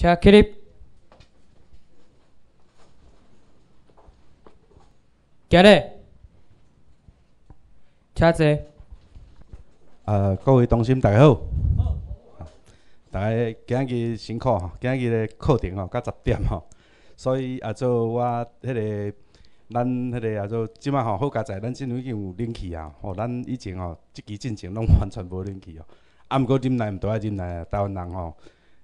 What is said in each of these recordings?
车起立，行咧，车坐。呃，各位同心大家好，大家今日辛苦吼，今日的课程吼到十点吼，所以啊做我迄、个咱迄个啊做即摆吼好佳哉，咱即已经有冷气啊，吼，咱以前吼即期进前拢完全无冷气哦，啊毋过忍耐毋拄爱啉奶，台湾人吼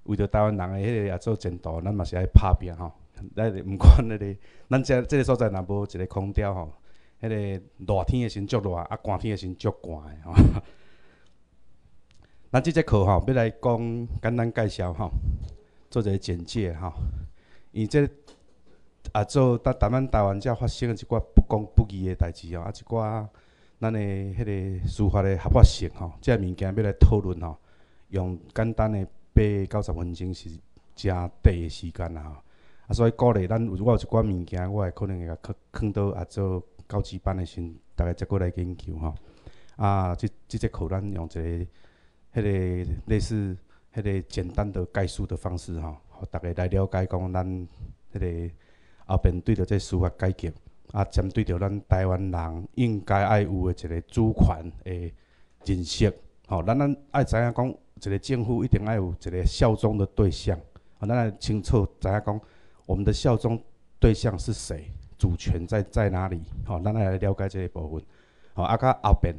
为着台湾人的迄个也做前途，咱嘛是爱拍拼吼，咱毋管迄、个 咱遮即个所在若无一个空调吼，迄、个热天的时阵足热，啊寒天的时阵足寒的吼。咱即节课吼，要来讲简单介绍吼，做一个简介吼。伊即啊做咱台湾台湾遮发生的一寡不公不义的代志吼，啊一寡咱的迄个司法的合法性吼，即个物件要来讨论吼，用简单的八九十分钟是诚短诶时间啦。啊，所以鼓励咱如果有一寡物件，我会可能会甲囥囥到啊做高级班诶时阵，逐个再过来研究吼。啊，即即节课咱用一个。迄个类似迄个简单的概述的方式吼，互逐个来了解讲咱迄个后边对着这司法改革，啊，针对着咱台湾人应该爱有诶一个主权诶认识，吼，咱咱爱知影讲一个政府一定爱有一个效忠的对象，啊，咱爱清楚知影讲我们的效忠对象是谁，主权在在哪里，吼，咱爱来了解这个部分，吼，啊，甲后边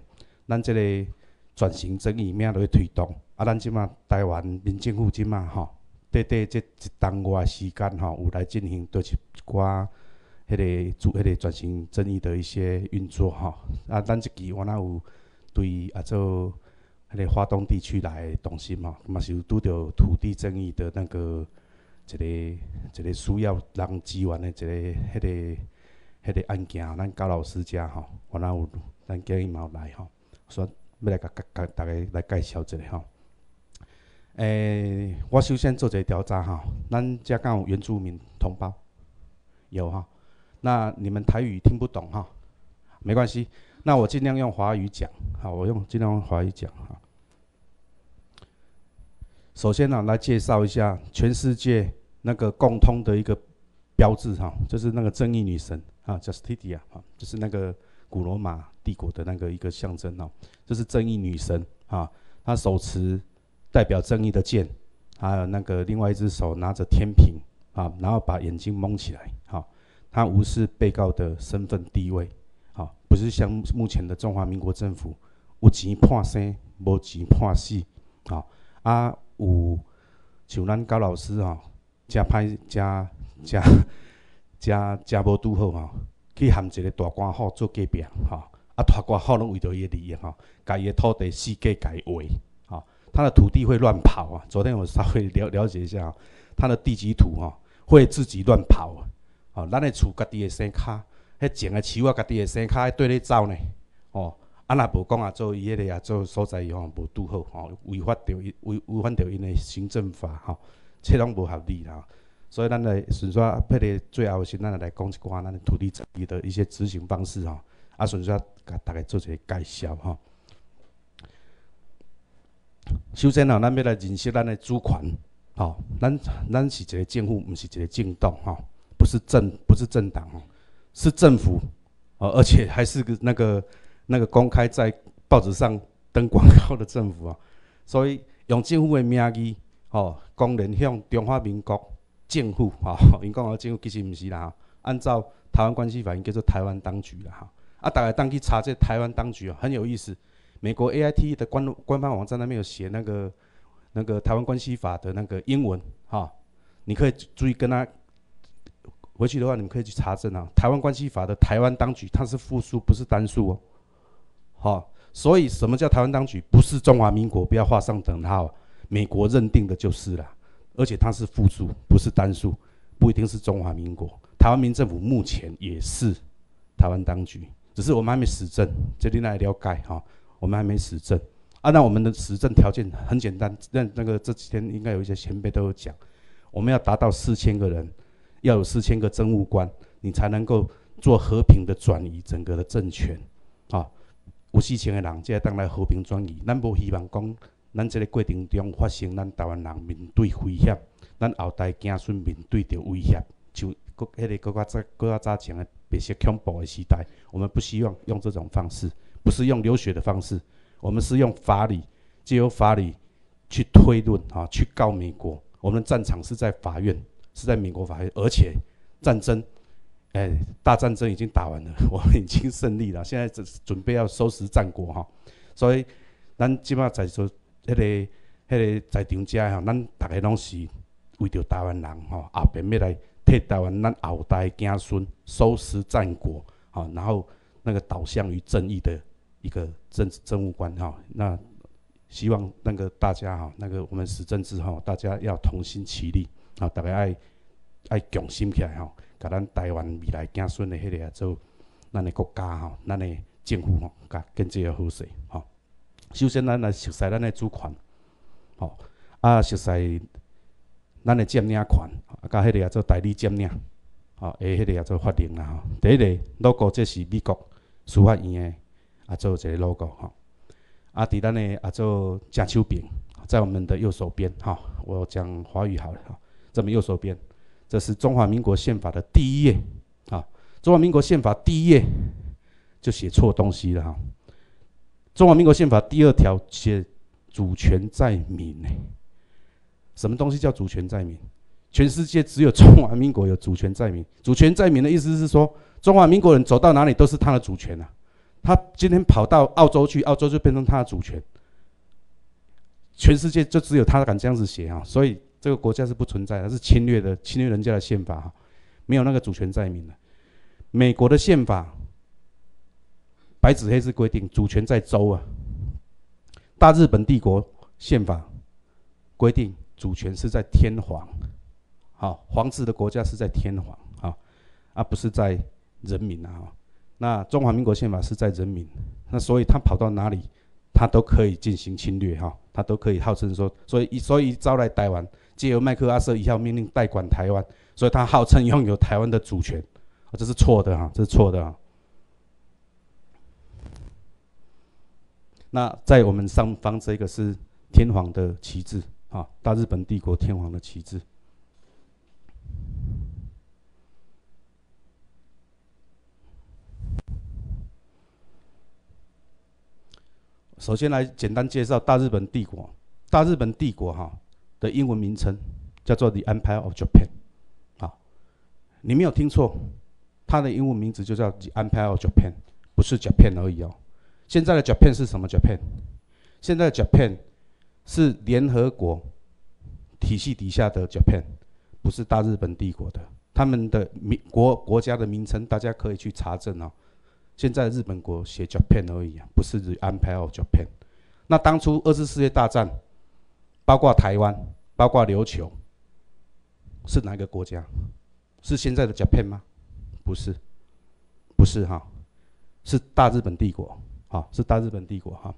咱这个。转型正义命落去推动，啊，咱即马台湾民政府即马吼，短短即一当外时间吼，有来进行倒一寡迄个做迄个转型正义的一些运作吼。啊，咱即期我若有对啊做迄个华东地区来动心吼，嘛嘛是有拄着土地争议的那个一个一个需要人支援的一个迄个迄个案件，咱高老师遮吼，我若有咱今日嘛有来吼，说。要来甲甲甲大家来介绍一下吼。诶，我首先做一个调查吼，咱遮敢有原住民同胞？有哈。那你们台语听不懂哈？没关系，那我尽量用华语讲。好，我用尽量用华语讲哈。首先呢，来介绍一下全世界那个共通的一个标志哈，就是那个正义女神啊，Justitia 啊，就是那个。古罗马帝国的那个一个象征哦，这是正义女神啊，她手持代表正义的剑，还有那个另外一只手拿着天平啊，然后把眼睛蒙起来，好，她无视被告的身份地位，是像目前的中华民国政府有钱判生，无钱判死，吼，啊有像咱高老师吼，加歹加加加加无拄好吼。去含一个大官府做隔壁，吼，啊大官府拢为着伊的利益，吼，家己的土地四界改划，吼，他的土地会乱跑啊。昨天我稍微了了解一下，他的地基图，吼，会自己乱跑，吼，咱的厝家己的生卡，迄种的树啊，家己的生卡对咧走呢，哦，啊若无讲啊，做伊迄个啊做所在吼无拄好，吼，违法着违违反着因的行政法，吼，这拢无合理啦。所以，咱来顺续配个最后是，咱来讲一寡咱土地正义的一些执行方式吼。啊，顺续甲大家做一个介绍吼。首先吼，咱要来认识咱的主权吼。咱咱是一个政府，毋是一个政党吼，不是政不是政党吼，是政府哦，而且还是个那个那个公开在报纸上登广告的政府啊。所以用政府的名义吼，公然向中华民国。政府吼，因讲个政府其实毋是啦，按照台湾关系法，应叫做台湾当局啦哈。啊，大家当去查这台湾当局啊，很有意思。美国 A I T 的官官方网站那边有写那个那个台湾关系法的那个英文哈，你可以注意跟他回去的话，你们可以去查证啊。台湾关系法的台湾当局，它是复数，不是单数哦。好，所以什么叫台湾当局？不是中华民国，不要画上等号。美国认定的就是了。而且它是复数，不是单数，不一定是中华民国。台湾民政府目前也是台湾当局，只是我们还没实证，这里来了解哈。我们还没实证，啊，那我们的实证条件很简单，那那个这几天应该有一些前辈都有讲，我们要达到四千个人，要有四千个政务官，你才能够做和平的转移整个的政权，啊，有四千个人，即个当来和平转移，咱无希望讲。咱这个过程中发生，咱台湾人面对危险，咱后代子孙面对着威胁，像搁迄个国较早国较早前的白色恐怖的时代，我们不希望用这种方式，不是用流血的方式，我们是用法理，借由法理去推论啊，去告美国。我们的战场是在法院，是在美国法院，而且战争，哎，大战争已经打完了，我们已经胜利了，现在准准备要收拾战果哈。所以，咱即马在说迄个、迄个在场者吼，咱逐个拢是为着台湾人吼，后边要来替台湾咱后代子孙收拾战果，吼，然后那个导向于正义的一个政治政务官哈，那。希望那个大家哈，那个我们实政之后，大家要同心齐力啊！大家爱爱强心起来吼，甲咱台湾未来子孙的迄个做咱的国家吼，咱的政府吼，甲建设好势吼。首先，咱来熟悉咱的主权，吼啊，熟悉咱的占领权，啊，甲迄个也做代理占领，吼，诶，迄个也做法令啦吼。第一个 logo 这是美国司法院的啊，做一个 logo 吼。啊，伫咱的啊做加丘饼，在我们的右手边哈，我讲华语好了哈，这么右手边，这是中华民国宪法的第一页啊，中华民国宪法第一页就写错东西了哈，中华民国宪法第二条写主权在民呢，什么东西叫主权在民？全世界只有中华民国有主权在民，主权在民的意思是说，中华民国人走到哪里都是他的主权啊。他今天跑到澳洲去，澳洲就变成他的主权。全世界就只有他敢这样子写啊，所以这个国家是不存在的，是侵略的，侵略人家的宪法哈，没有那个主权在民的。美国的宪法白纸黑字规定主权在州啊。大日本帝国宪法规定主权是在天皇，好，皇室的国家是在天皇啊，而不是在人民啊。那中华民国宪法是在人民，那所以他跑到哪里，他都可以进行侵略哈，他都可以号称说，所以所以招来台湾，借由麦克阿瑟一号命令代管台湾，所以他号称拥有台湾的主权，这是错的哈，这是错的啊。那在我们上方这个是天皇的旗帜啊，大日本帝国天皇的旗帜。首先来简单介绍大日本帝国。大日本帝国哈的英文名称叫做 The Empire of Japan，啊，你没有听错，它的英文名字就叫 The Empire of Japan，不是 Japan 而已哦。现在的 Japan 是什么 Japan？现在的 Japan 是联合国体系底下的 Japan，不是大日本帝国的。他们的名国国家的名称，大家可以去查证哦。现在日本国写 Japan 而已啊，不是 The Empire of Japan。那当初二次世界大战，包括台湾，包括琉球，是哪一个国家？是现在的 Japan 吗？不是，不是哈，是大日本帝国，哈，是大日本帝国哈。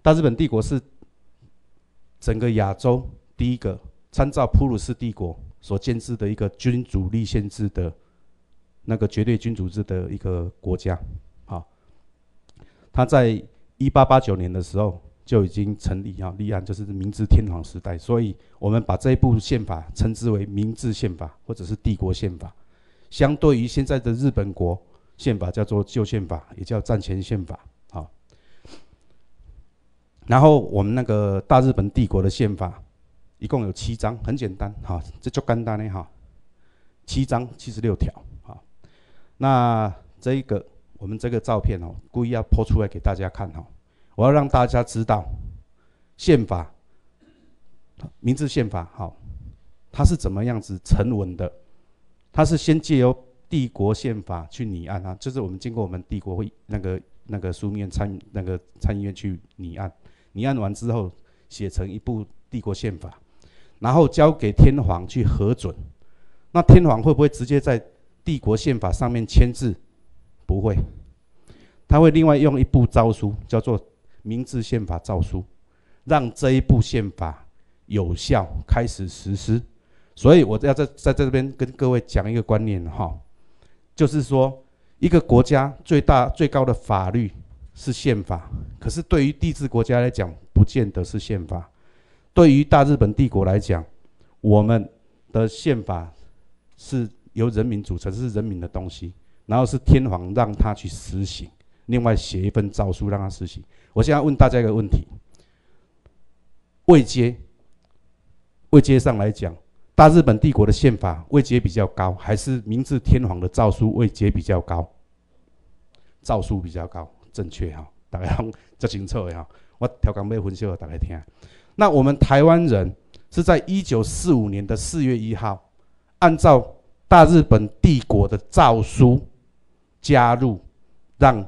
大日本帝国是整个亚洲第一个参照普鲁士帝国所建制的一个君主立宪制的。那个绝对君主制的一个国家，好，他在一八八九年的时候就已经成立啊，立案就是明治天皇时代，所以我们把这一部宪法称之为明治宪法或者是帝国宪法，相对于现在的日本国宪法叫做旧宪法，也叫战前宪法，好。然后我们那个大日本帝国的宪法一共有七章，很简单，哈，这就简单的哈，七章七十六条。那这一个，我们这个照片哦，故意要抛出来给大家看哈。我要让大家知道，宪法，明治宪法好，它是怎么样子成文的？它是先借由帝国宪法去拟案啊，就是我们经过我们帝国会那个那个书面参那个参议院去拟案，拟案完之后写成一部帝国宪法，然后交给天皇去核准。那天皇会不会直接在？帝国宪法上面签字不会，他会另外用一部诏书，叫做《明治宪法诏书》，让这一部宪法有效开始实施。所以我要在在这边跟各位讲一个观念哈，就是说一个国家最大最高的法律是宪法，可是对于帝制国家来讲，不见得是宪法。对于大日本帝国来讲，我们的宪法是由人民组成，是人民的东西，然后是天皇让他去实行，另外写一份诏书让他实行。我现在问大家一个问题：位阶，位阶上来讲，大日本帝国的宪法位阶比较高，还是明治天皇的诏书位阶比较高？诏书比较高，正确哈，大家拢这清楚的哈。我调讲要分析给大家听。那我们台湾人是在一九四五年的四月一号，按照大日本帝国的诏书加入，让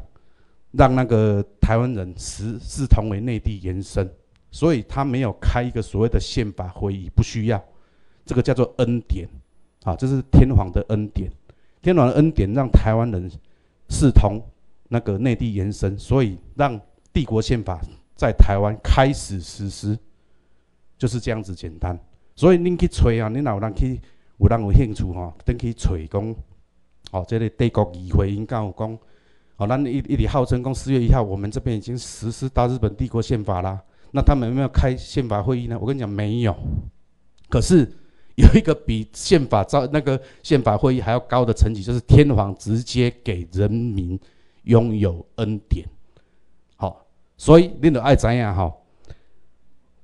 让那个台湾人视视同为内地延伸，所以他没有开一个所谓的宪法会议，不需要，这个叫做恩典，啊，这是天皇的恩典，天皇的恩典让台湾人视同那个内地延伸，所以让帝国宪法。在台湾开始实施，就是这样子简单。所以恁去吹啊，恁若有人去有人有兴趣吼，等去吹讲，哦，这个帝国议会应该有讲，哦，那一一直号称公四月一号，我们这边已经实施大日本帝国宪法啦。那他们有没有开宪法会议呢？我跟你讲，没有。可是有一个比宪法造那个宪法会议还要高的层级，就是天皇直接给人民拥有恩典。好所以，恁得爱怎样哈，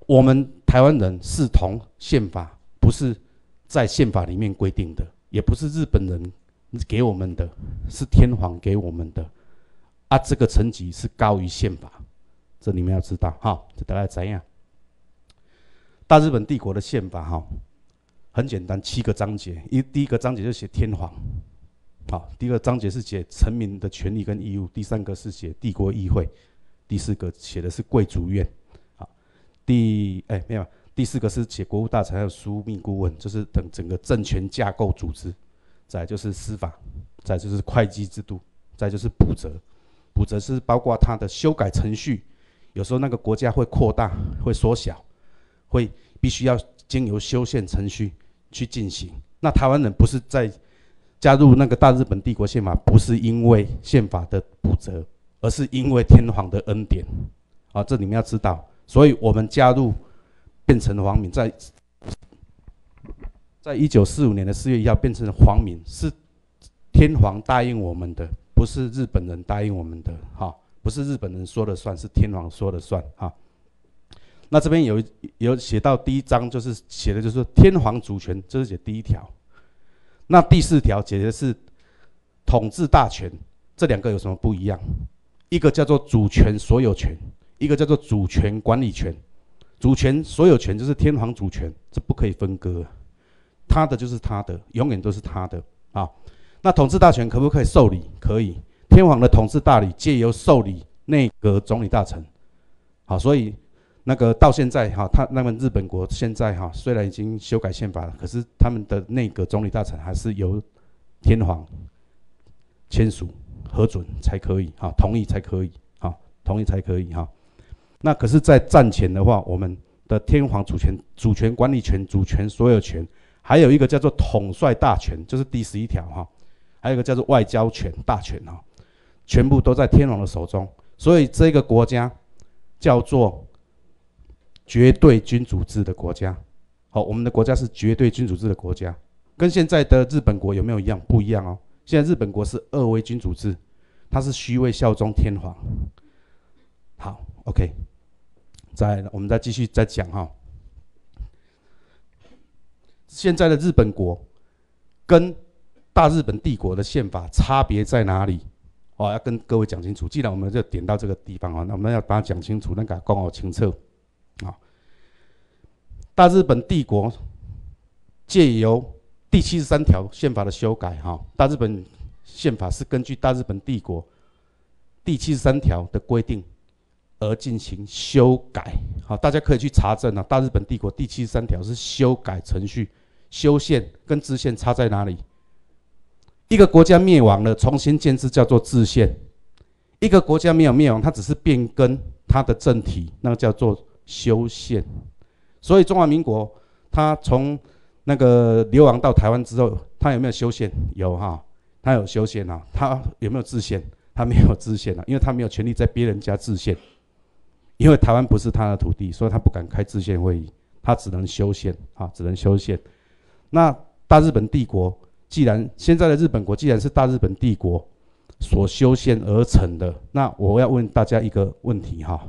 我们台湾人视同宪法，不是在宪法里面规定的，也不是日本人给我们的，是天皇给我们的。啊，这个层级是高于宪法，这你们要知道哈。这大概怎样？大日本帝国的宪法哈，很简单，七个章节。一第一个章节就写天皇，好，第二个章节是写臣民的权利跟义务，第三个是写帝国议会。第四个写的是贵族院，好，第哎没有，第四个是写国务大臣还有枢密顾问，就是等整个政权架构组织，再就是司法，再就是会计制度，再就是补责，补则是包括它的修改程序，有时候那个国家会扩大会缩小，会必须要经由修宪程序去进行。那台湾人不是在加入那个大日本帝国宪法，不是因为宪法的补责。而是因为天皇的恩典，啊，这你们要知道。所以我们加入变成皇民，在在一九四五年的四月一号变成皇民，是天皇答应我们的，不是日本人答应我们的，哈，不是日本人说了算，是天皇说了算，哈。那这边有有写到第一章，就是写的就是天皇主权，这是写第一条。那第四条写的是统治大权，这两个有什么不一样？一个叫做主权所有权，一个叫做主权管理权。主权所有权就是天皇主权，这不可以分割，他的就是他的，永远都是他的啊。那统治大权可不可以受理？可以，天皇的统治大礼借由受理内阁总理大臣。好，所以那个到现在哈，他那个日本国现在哈，虽然已经修改宪法了，可是他们的内阁总理大臣还是由天皇签署。核准才可以哈，同意才可以哈，同意才可以哈。那可是，在战前的话，我们的天皇主权、主权管理权、主权所有权，还有一个叫做统帅大权，就是第十一条哈。还有一个叫做外交权大权哦，全部都在天皇的手中。所以这个国家叫做绝对君主制的国家。好，我们的国家是绝对君主制的国家，跟现在的日本国有没有一样？不一样哦。现在日本国是二位君主制，他是虚位效忠天皇。好，OK，再我们再继续再讲哈。现在的日本国跟大日本帝国的宪法差别在哪里？哦，要跟各位讲清楚。既然我们就点到这个地方啊，那我们要把它讲清楚，那个讲好清楚啊。大日本帝国借由第七十三条宪法的修改，哈，大日本宪法是根据大日本帝国第七十三条的规定而进行修改，好，大家可以去查证啊。大日本帝国第七十三条是修改程序，修宪跟制宪差在哪里？一个国家灭亡了，重新建制叫做制宪；一个国家没有灭亡，它只是变更它的政体，那个叫做修宪。所以中华民国它从那个流亡到台湾之后，它有没有修宪？有哈，它有修宪啊。它有没有制宪？它没有制宪啊，因为它没有权利在别人家制宪，因为台湾不是它的土地，所以它不敢开制宪会议。它只能修宪啊，只能修宪。那大日本帝国既然现在的日本国既然是大日本帝国所修宪而成的，那我要问大家一个问题哈，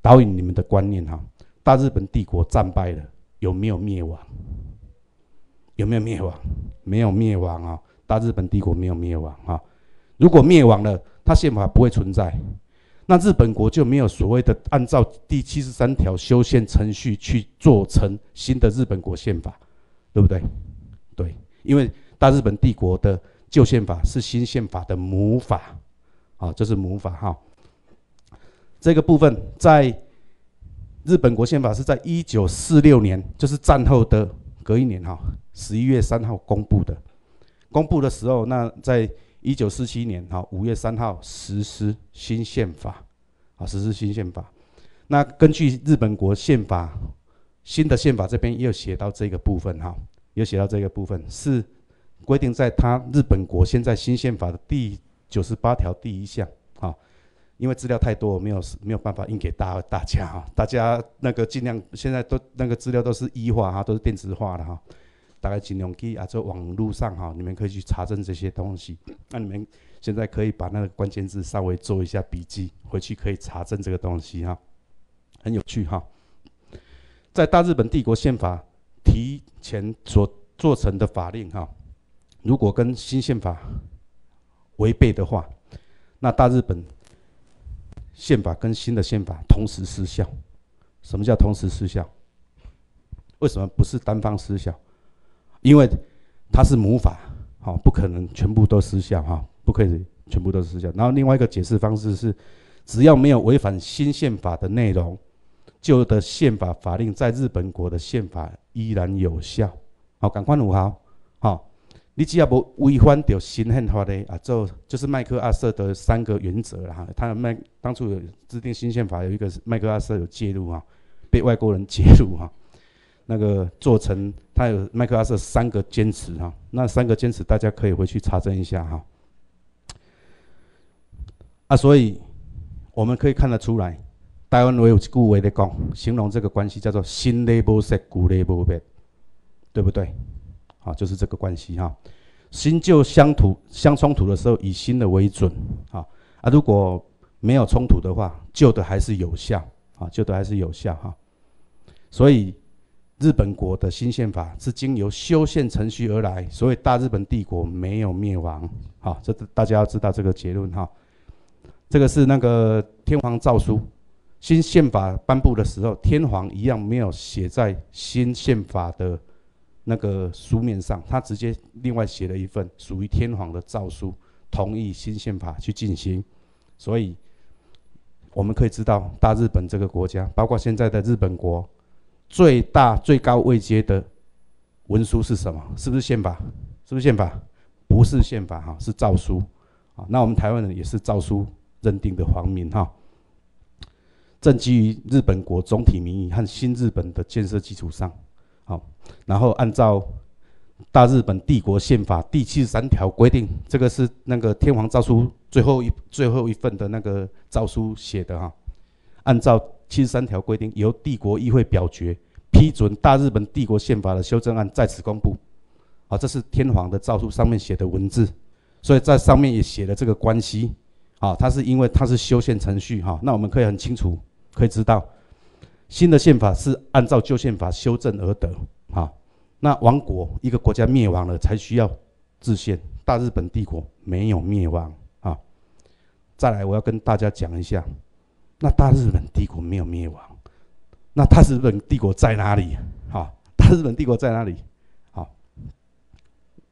导引你们的观念哈，大日本帝国战败了，有没有灭亡？有没有灭亡？没有灭亡啊！大日本帝国没有灭亡啊！如果灭亡了，它宪法不会存在，那日本国就没有所谓的按照第七十三条修宪程序去做成新的日本国宪法，对不对？因为大日本帝国的旧宪法是新宪法的母法，啊，这是母法哈。这个部分在日本国宪法是在一九四六年，就是战后的隔一年哈。十一月三号公布的，公布的时候，那在一九四七年哈五月三号实施新宪法，啊，实施新宪法。那根据日本国宪法，新的宪法这边又写到这个部分哈，有写到这个部分是规定在他日本国现在新宪法的第九十八条第一项啊。因为资料太多，我没有没有办法印给大大家哈，大家那个尽量现在都那个资料都是一化哈，都是电子化的哈。大概尽量去啊，在网络上哈，你们可以去查证这些东西。那你们现在可以把那个关键字稍微做一下笔记，回去可以查证这个东西哈，很有趣哈。在大日本帝国宪法提前所做成的法令哈，如果跟新宪法违背的话，那大日本宪法跟新的宪法同时失效。什么叫同时失效？为什么不是单方失效？因为它是母法，好，不可能全部都失效哈，不可以全部都失效。然后另外一个解释方式是，只要没有违反新宪法的内容，旧的宪法法令在日本国的宪法依然有效。好，赶快五号，好，你只要不违反掉新宪法的啊，就就是麦克阿瑟的三个原则哈。他麦当初有制定新宪法，有一个麦克阿瑟有介入啊，被外国人介入哈。那个做成，他有麦克阿瑟三个坚持哈，那三个坚持大家可以回去查证一下哈。啊，所以我们可以看得出来，台湾为古为的讲，形容这个关系叫做新 label set 古 label 白对不对？好，就是这个关系哈。新旧相土相冲突的时候，以新的为准啊啊，如果没有冲突的话，旧的还是有效啊，旧的还是有效哈。所以。日本国的新宪法是经由修宪程序而来，所以大日本帝国没有灭亡。好，这大家要知道这个结论哈。这个是那个天皇诏书，新宪法颁布的时候，天皇一样没有写在新宪法的那个书面上，他直接另外写了一份属于天皇的诏书，同意新宪法去进行。所以我们可以知道，大日本这个国家，包括现在的日本国。最大最高位阶的文书是什么？是不是宪法？是不是宪法？不是宪法哈，是诏书啊。那我们台湾人也是诏书认定的皇民哈。正基于日本国总体民意和新日本的建设基础上，好，然后按照大日本帝国宪法第七十三条规定，这个是那个天皇诏书最后一最后一份的那个诏书写的哈，按照。七十三条规定，由帝国议会表决批准大日本帝国宪法的修正案在此公布。好，这是天皇的诏书上面写的文字，所以在上面也写了这个关系。好，它是因为它是修宪程序哈，那我们可以很清楚可以知道，新的宪法是按照旧宪法修正而得。啊，那亡国一个国家灭亡了才需要制宪，大日本帝国没有灭亡啊。再来，我要跟大家讲一下。那大日本帝国没有灭亡，那大日本帝国在哪里？好，大日本帝国在哪里？好，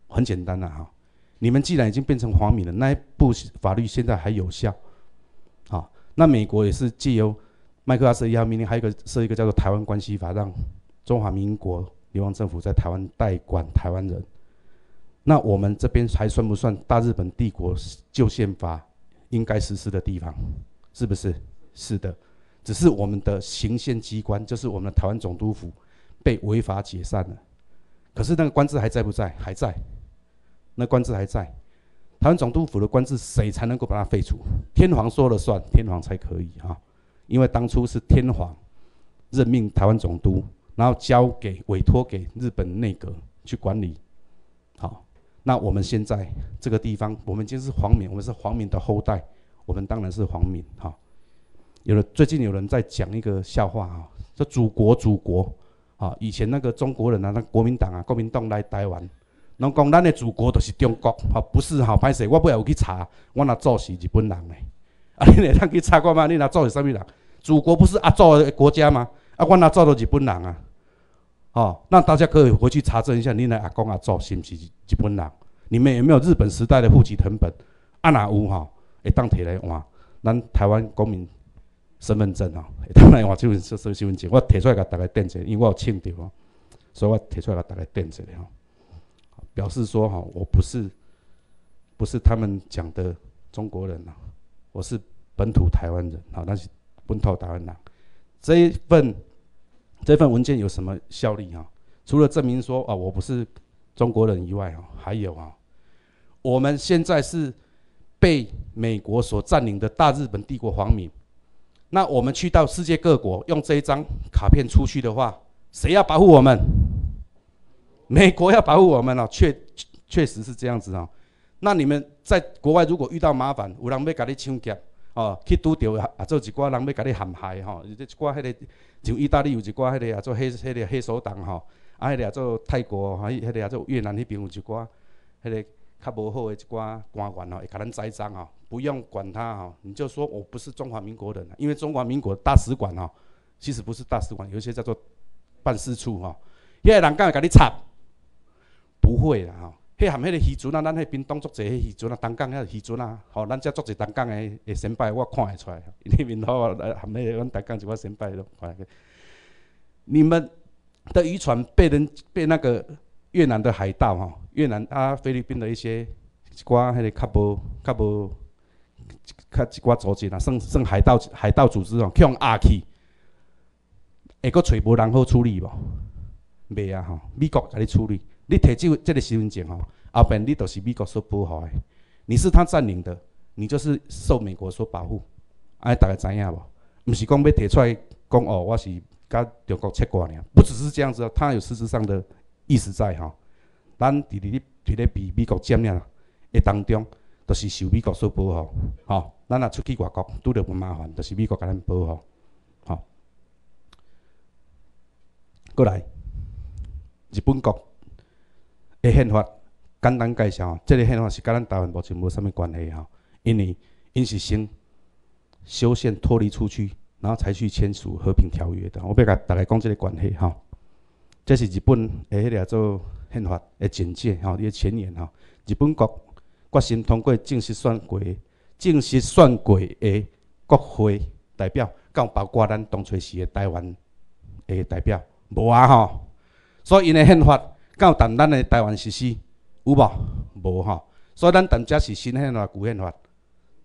很简单的哈，你们既然已经变成皇民了，那一部法律现在还有效。好，那美国也是借由麦克阿瑟一号命令，还有一个设一个叫做《台湾关系法》，让中华民国流亡政府在台湾代管台湾人。那我们这边还算不算大日本帝国旧宪法应该实施的地方？是不是？是的，只是我们的行宪机关，就是我们的台湾总督府，被违法解散了。可是那个官制还在不在？还在，那官制还在。台湾总督府的官制，谁才能够把它废除？天皇说了算，天皇才可以哈。因为当初是天皇任命台湾总督，然后交给委托给日本内阁去管理。好，那我们现在这个地方，我们已经是皇民，我们是皇民的后代，我们当然是皇民。哈，有了最近有人在讲一个笑话啊，说祖国祖国啊，以前那个中国人啊，那国民党啊，国民党来台湾。拢讲咱的祖国就是中国，吼，不是吼，歹势，我尾有去查，我若做是日本人嘞，啊，你来通去查看嘛？你若做是啥物人？祖国不是阿祖的国家吗？啊，我若祖都日本人啊，哦，那大家可以回去查证一下，你的阿公阿祖是毋是日本人？你们有没有日本时代的户籍成本？啊，若有吼，会当摕来换咱台湾公民身份证吼，会当来换这份身身份证，我摕出来甲大家点者，因为我有签着哦，所以我摕出来甲大家点者吼。表示说哈，我不是，不是他们讲的中国人呐，我是本土台湾人，好，那是本土台湾人。这一份这份文件有什么效力啊？除了证明说啊，我不是中国人以外啊，还有啊，我们现在是被美国所占领的大日本帝国皇民。那我们去到世界各国用这一张卡片出去的话，谁要保护我们？美国要保护我们哦，确确实是这样子啊。那你们在国外如果遇到麻烦，有人要给你抢劫哦，去拄着啊，做一寡人要甲你陷害吼，一寡迄个像意大利有一寡迄个啊做黑迄个黑手党吼，啊迄个啊做泰国啊迄个啊做越南迄边有一寡迄个较无好的一寡官员哦，会甲咱栽赃哦，不用管他哦，你就说我不是中华民国人，因为中华民国大使馆哦，其实不是大使馆，有一些叫做办事处吼，遐个人敢会甲你插？不会啦吼，迄含迄个渔船啊，咱迄边当作一个渔船啊，东港遐渔船啊，吼，咱遮作一东港诶诶先拜，我看会出来，因为面头啊含迄个阮东港一寡先拜咯，看个。你们的渔船被人被那个越南的海盗吼，越南啊菲律宾的一些一寡迄个较无较无较一寡组织啊，算算海盗海盗组织哦，去互压去，会阁找无人好处理无？袂啊吼，美国甲你处理。你摕这这个身份证吼，后边你都是美国所保护的，你是他占领的，你就是受美国所保护，安尼大家知影无？毋是讲要摕出来讲哦，我是甲中国切割尔，不只是这样子哦，它有实质上的意思在吼。咱伫伫咧伫咧被美国占领的当中，都是受美国所保护，吼。咱若出去外国拄着无麻烦，都是美国甲咱保护，吼。过来，日本国。诶，宪法简单介绍，即个宪法是甲咱台湾目前无啥物关系吼，因为因是先修宪脱离出去，然后才去签署和平条约的。我要甲大家讲即个关系吼，这是日本诶迄个做宪法诶简介吼，伊诶前言吼。日本国决心通过正式选举、正式选举诶国会代表，有包括咱当初时诶台湾诶代表，无啊吼，所以因诶宪法。到等咱的台湾实施有无？无吼，所以咱等遮是新宪法、古宪法。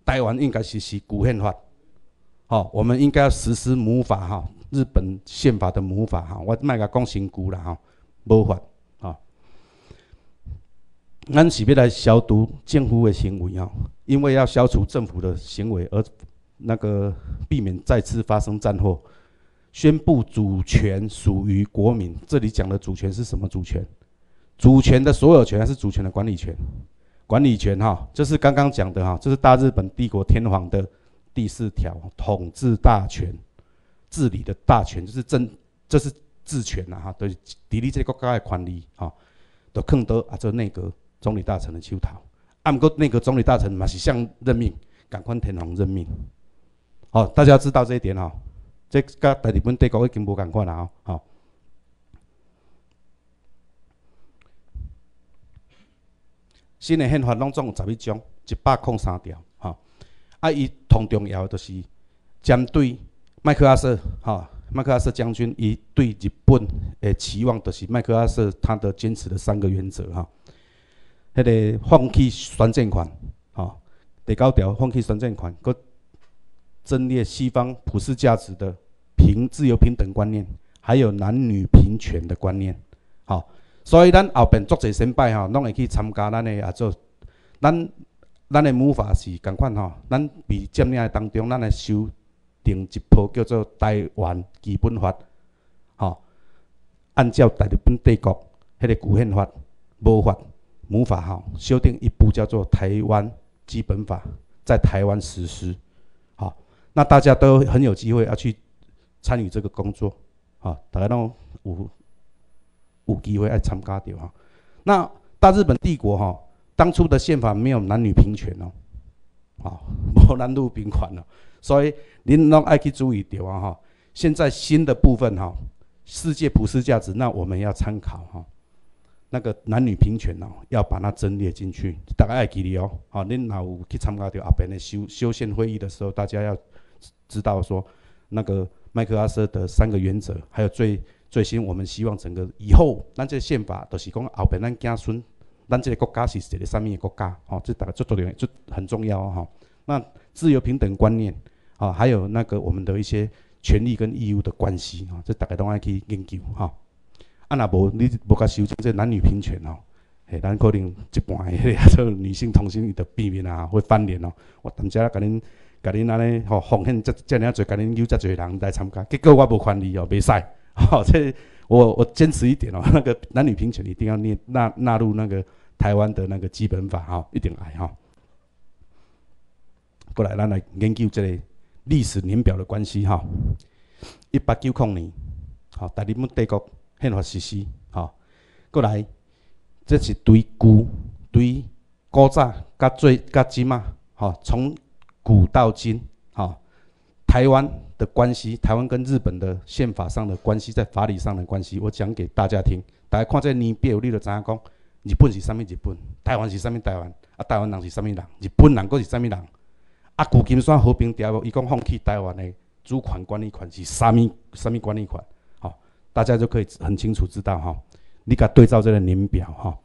台湾应该实施古宪法，吼，我们应该要实施母法吼，日本宪法的母法吼，我卖甲讲新古啦吼，无法吼。咱是要来消毒政府的行为吼，因为要消除政府的行为，而那个避免再次发生战祸，宣布主权属于国民。这里讲的主权是什么主权？主权的所有权还是主权的管理权？管理权哈，这是刚刚讲的哈，这是大日本帝国天皇的第四条，统治大权、治理的大权，就是政，这是治权呐哈，都是砥砺这个国家的权利哈，都更多啊，这内阁总理大臣的手头，啊，毋过内阁总理大臣嘛是向任命，赶快天皇任命，好，大家知道这一点哈，这甲大日本帝国已经无共款了哈，好。新的宪法拢总有十一章，一百零三条，吼。啊，伊同重要就是针对麦克阿瑟，哈，麦克阿瑟将军，伊对日本的期望，就是麦克阿瑟他的坚持的三个原则，哈。迄个放弃宣战权，哈，第九条放弃宣战权，佮增列西方普世价值的平自由平等观念，还有男女平权的观念，吼。所以咱后边足侪先拜吼，拢会去参加咱的啊做，咱咱的母法是共款吼，咱被占领的当中，咱来修订一部叫做《台湾基本法》吼按照大日本帝国迄个古宪法、魔法、母法吼，修订一部叫做《台湾基本法》，在台湾实施。好，那大家都很有机会要去参与这个工作，好，大家都有有机会爱参加掉哈。那大日本帝国哈，当初的宪法没有男女平权哦，好，无男女平权哦，所以您拢爱去注意掉啊哈。现在新的部分哈，世界普世价值，那我们要参考哈。那个男女平权哦，要把它增列进去，大家爱记哩哦。好，恁若有去参加掉阿边的修修宪会议的时候，大家要知道说，那个麦克阿瑟的三个原则，还有最最新，我们希望整个以后，咱这宪法都是讲后边咱子孙，咱这个国家是一个什么国家？哦，这大家最重要，就很重要哦。哈，那自由平等观念啊，还有那个我们的一些。权利跟义务的关系啊，这大家都爱去研究哈。啊，若无你无甲修正这男女平权哦，嘿，咱可能一半诶，做女性同性的避免啊，会翻脸哦。我等下甲恁甲恁安尼吼奉献遮遮尔侪，甲恁邀遮侪人来参加，结果我无权利哦，袂使。吼，这我我坚持一点哦，那个男女平权一定要纳纳纳入那个台湾的那个基本法哈，一定爱哈。过来，咱来研究这个。历史年表的关系哈，一八九零年，好，大日本帝国宪法实施，好，过来，这是对古对古早甲最甲今嘛，好，从古到今，好，台湾的关系，台湾跟日本的宪法上的关系，在法理上的关系，我讲给大家听。大家看这年表，你就知影讲，日本是啥物日本，台湾是啥物台湾，啊，台湾人是啥物人，日本人佫是啥物人。啊，旧金山和平条约，伊讲放弃台湾的主权管理权是啥物啥物管理权？吼，大家就可以很清楚知道吼。你甲对照这个年表哈。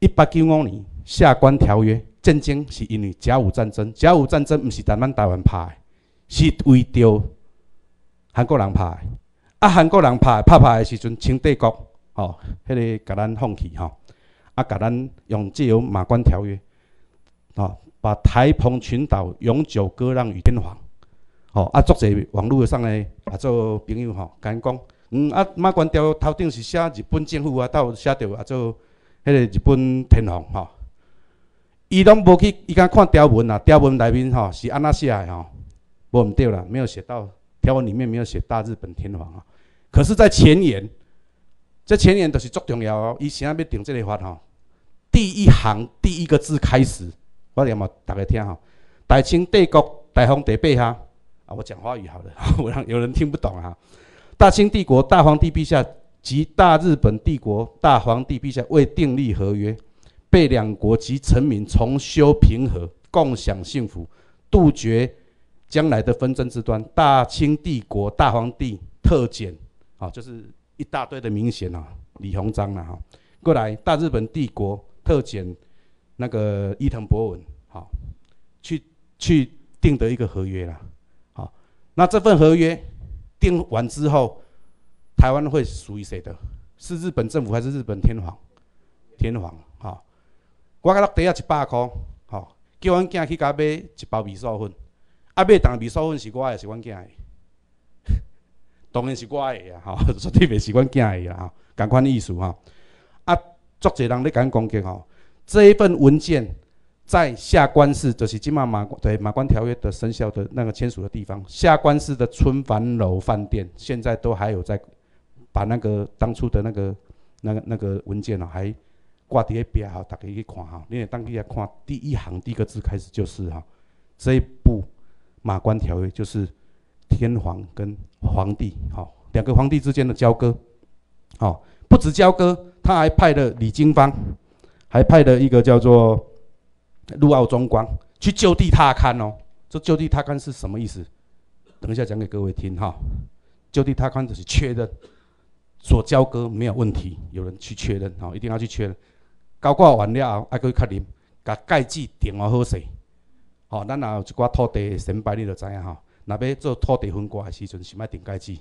一八九五年下关条约，战争是因为甲午战争，甲午战争毋是咱们台湾拍的，是为着韩国人拍的。啊，韩国人拍拍拍的时阵，清帝国吼，迄个甲咱放弃吼，啊，甲咱用自由马关条约，吼。把台澎群岛永久割让予天皇，吼啊！作者网络上诶，啊做朋友吼，甲因讲，嗯啊，马关条约头顶是写日本政府啊，到写着啊做迄个日本天皇吼。伊拢无去，伊敢看条文啊？条文内面吼是安那写诶吼，无毋对啦，没有写到条文里面没有写大日本天皇啊。可是，在前言，这前言都是足重要哦。伊现在要定这个法吼，第一行第一个字开始。我念嘛，大家听哈。大清帝国大皇帝陛下啊，我讲华语好了，我 让有人听不懂啊。大清帝国大皇帝陛下及大日本帝国大皇帝陛下未订立合约，被两国及臣民重修平和，共享幸福，杜绝将来的纷争之端。大清帝国大皇帝特简啊，就是一大堆的明显啊，李鸿章了哈。过来，大日本帝国特简。那个伊藤博文，好，去去订的一个合约啦，好，那这份合约订完之后，台湾会属于谁的？是日本政府还是日本天皇？天皇，哈，我甲落底下一百块，好，叫阮囝去甲买一包米素粉，啊，买当米素粉是我的，是阮囝的，当然是我的啊，吼，绝对袂是阮囝的啦，吼，共款意思吼，啊，足侪人咧讲攻击吼。这一份文件在下关市，就是即马马对马关条约的生效的那个签署的地方，下关市的春帆楼饭店，现在都还有在把那个当初的那个那个那个文件哦，还挂伫迄边哈，大家去看哈。你当地来看第一行第一个字开始就是哈，这一部马关条约就是天皇跟皇帝哈两个皇帝之间的交割，好，不止交割，他还派了李经方。还派了一个叫做陆奥中光去就地踏勘哦。这就地踏勘是什么意思？等一下讲给各位听哈。就地踏勘就是确认所交割没有问题，有人去确认哈，一定要去确认。交割完了后，还可以确认，甲盖子定好好势。好，咱若有一寡土地的成败，你就知影吼。若要做土地分割的时阵，是要定盖子。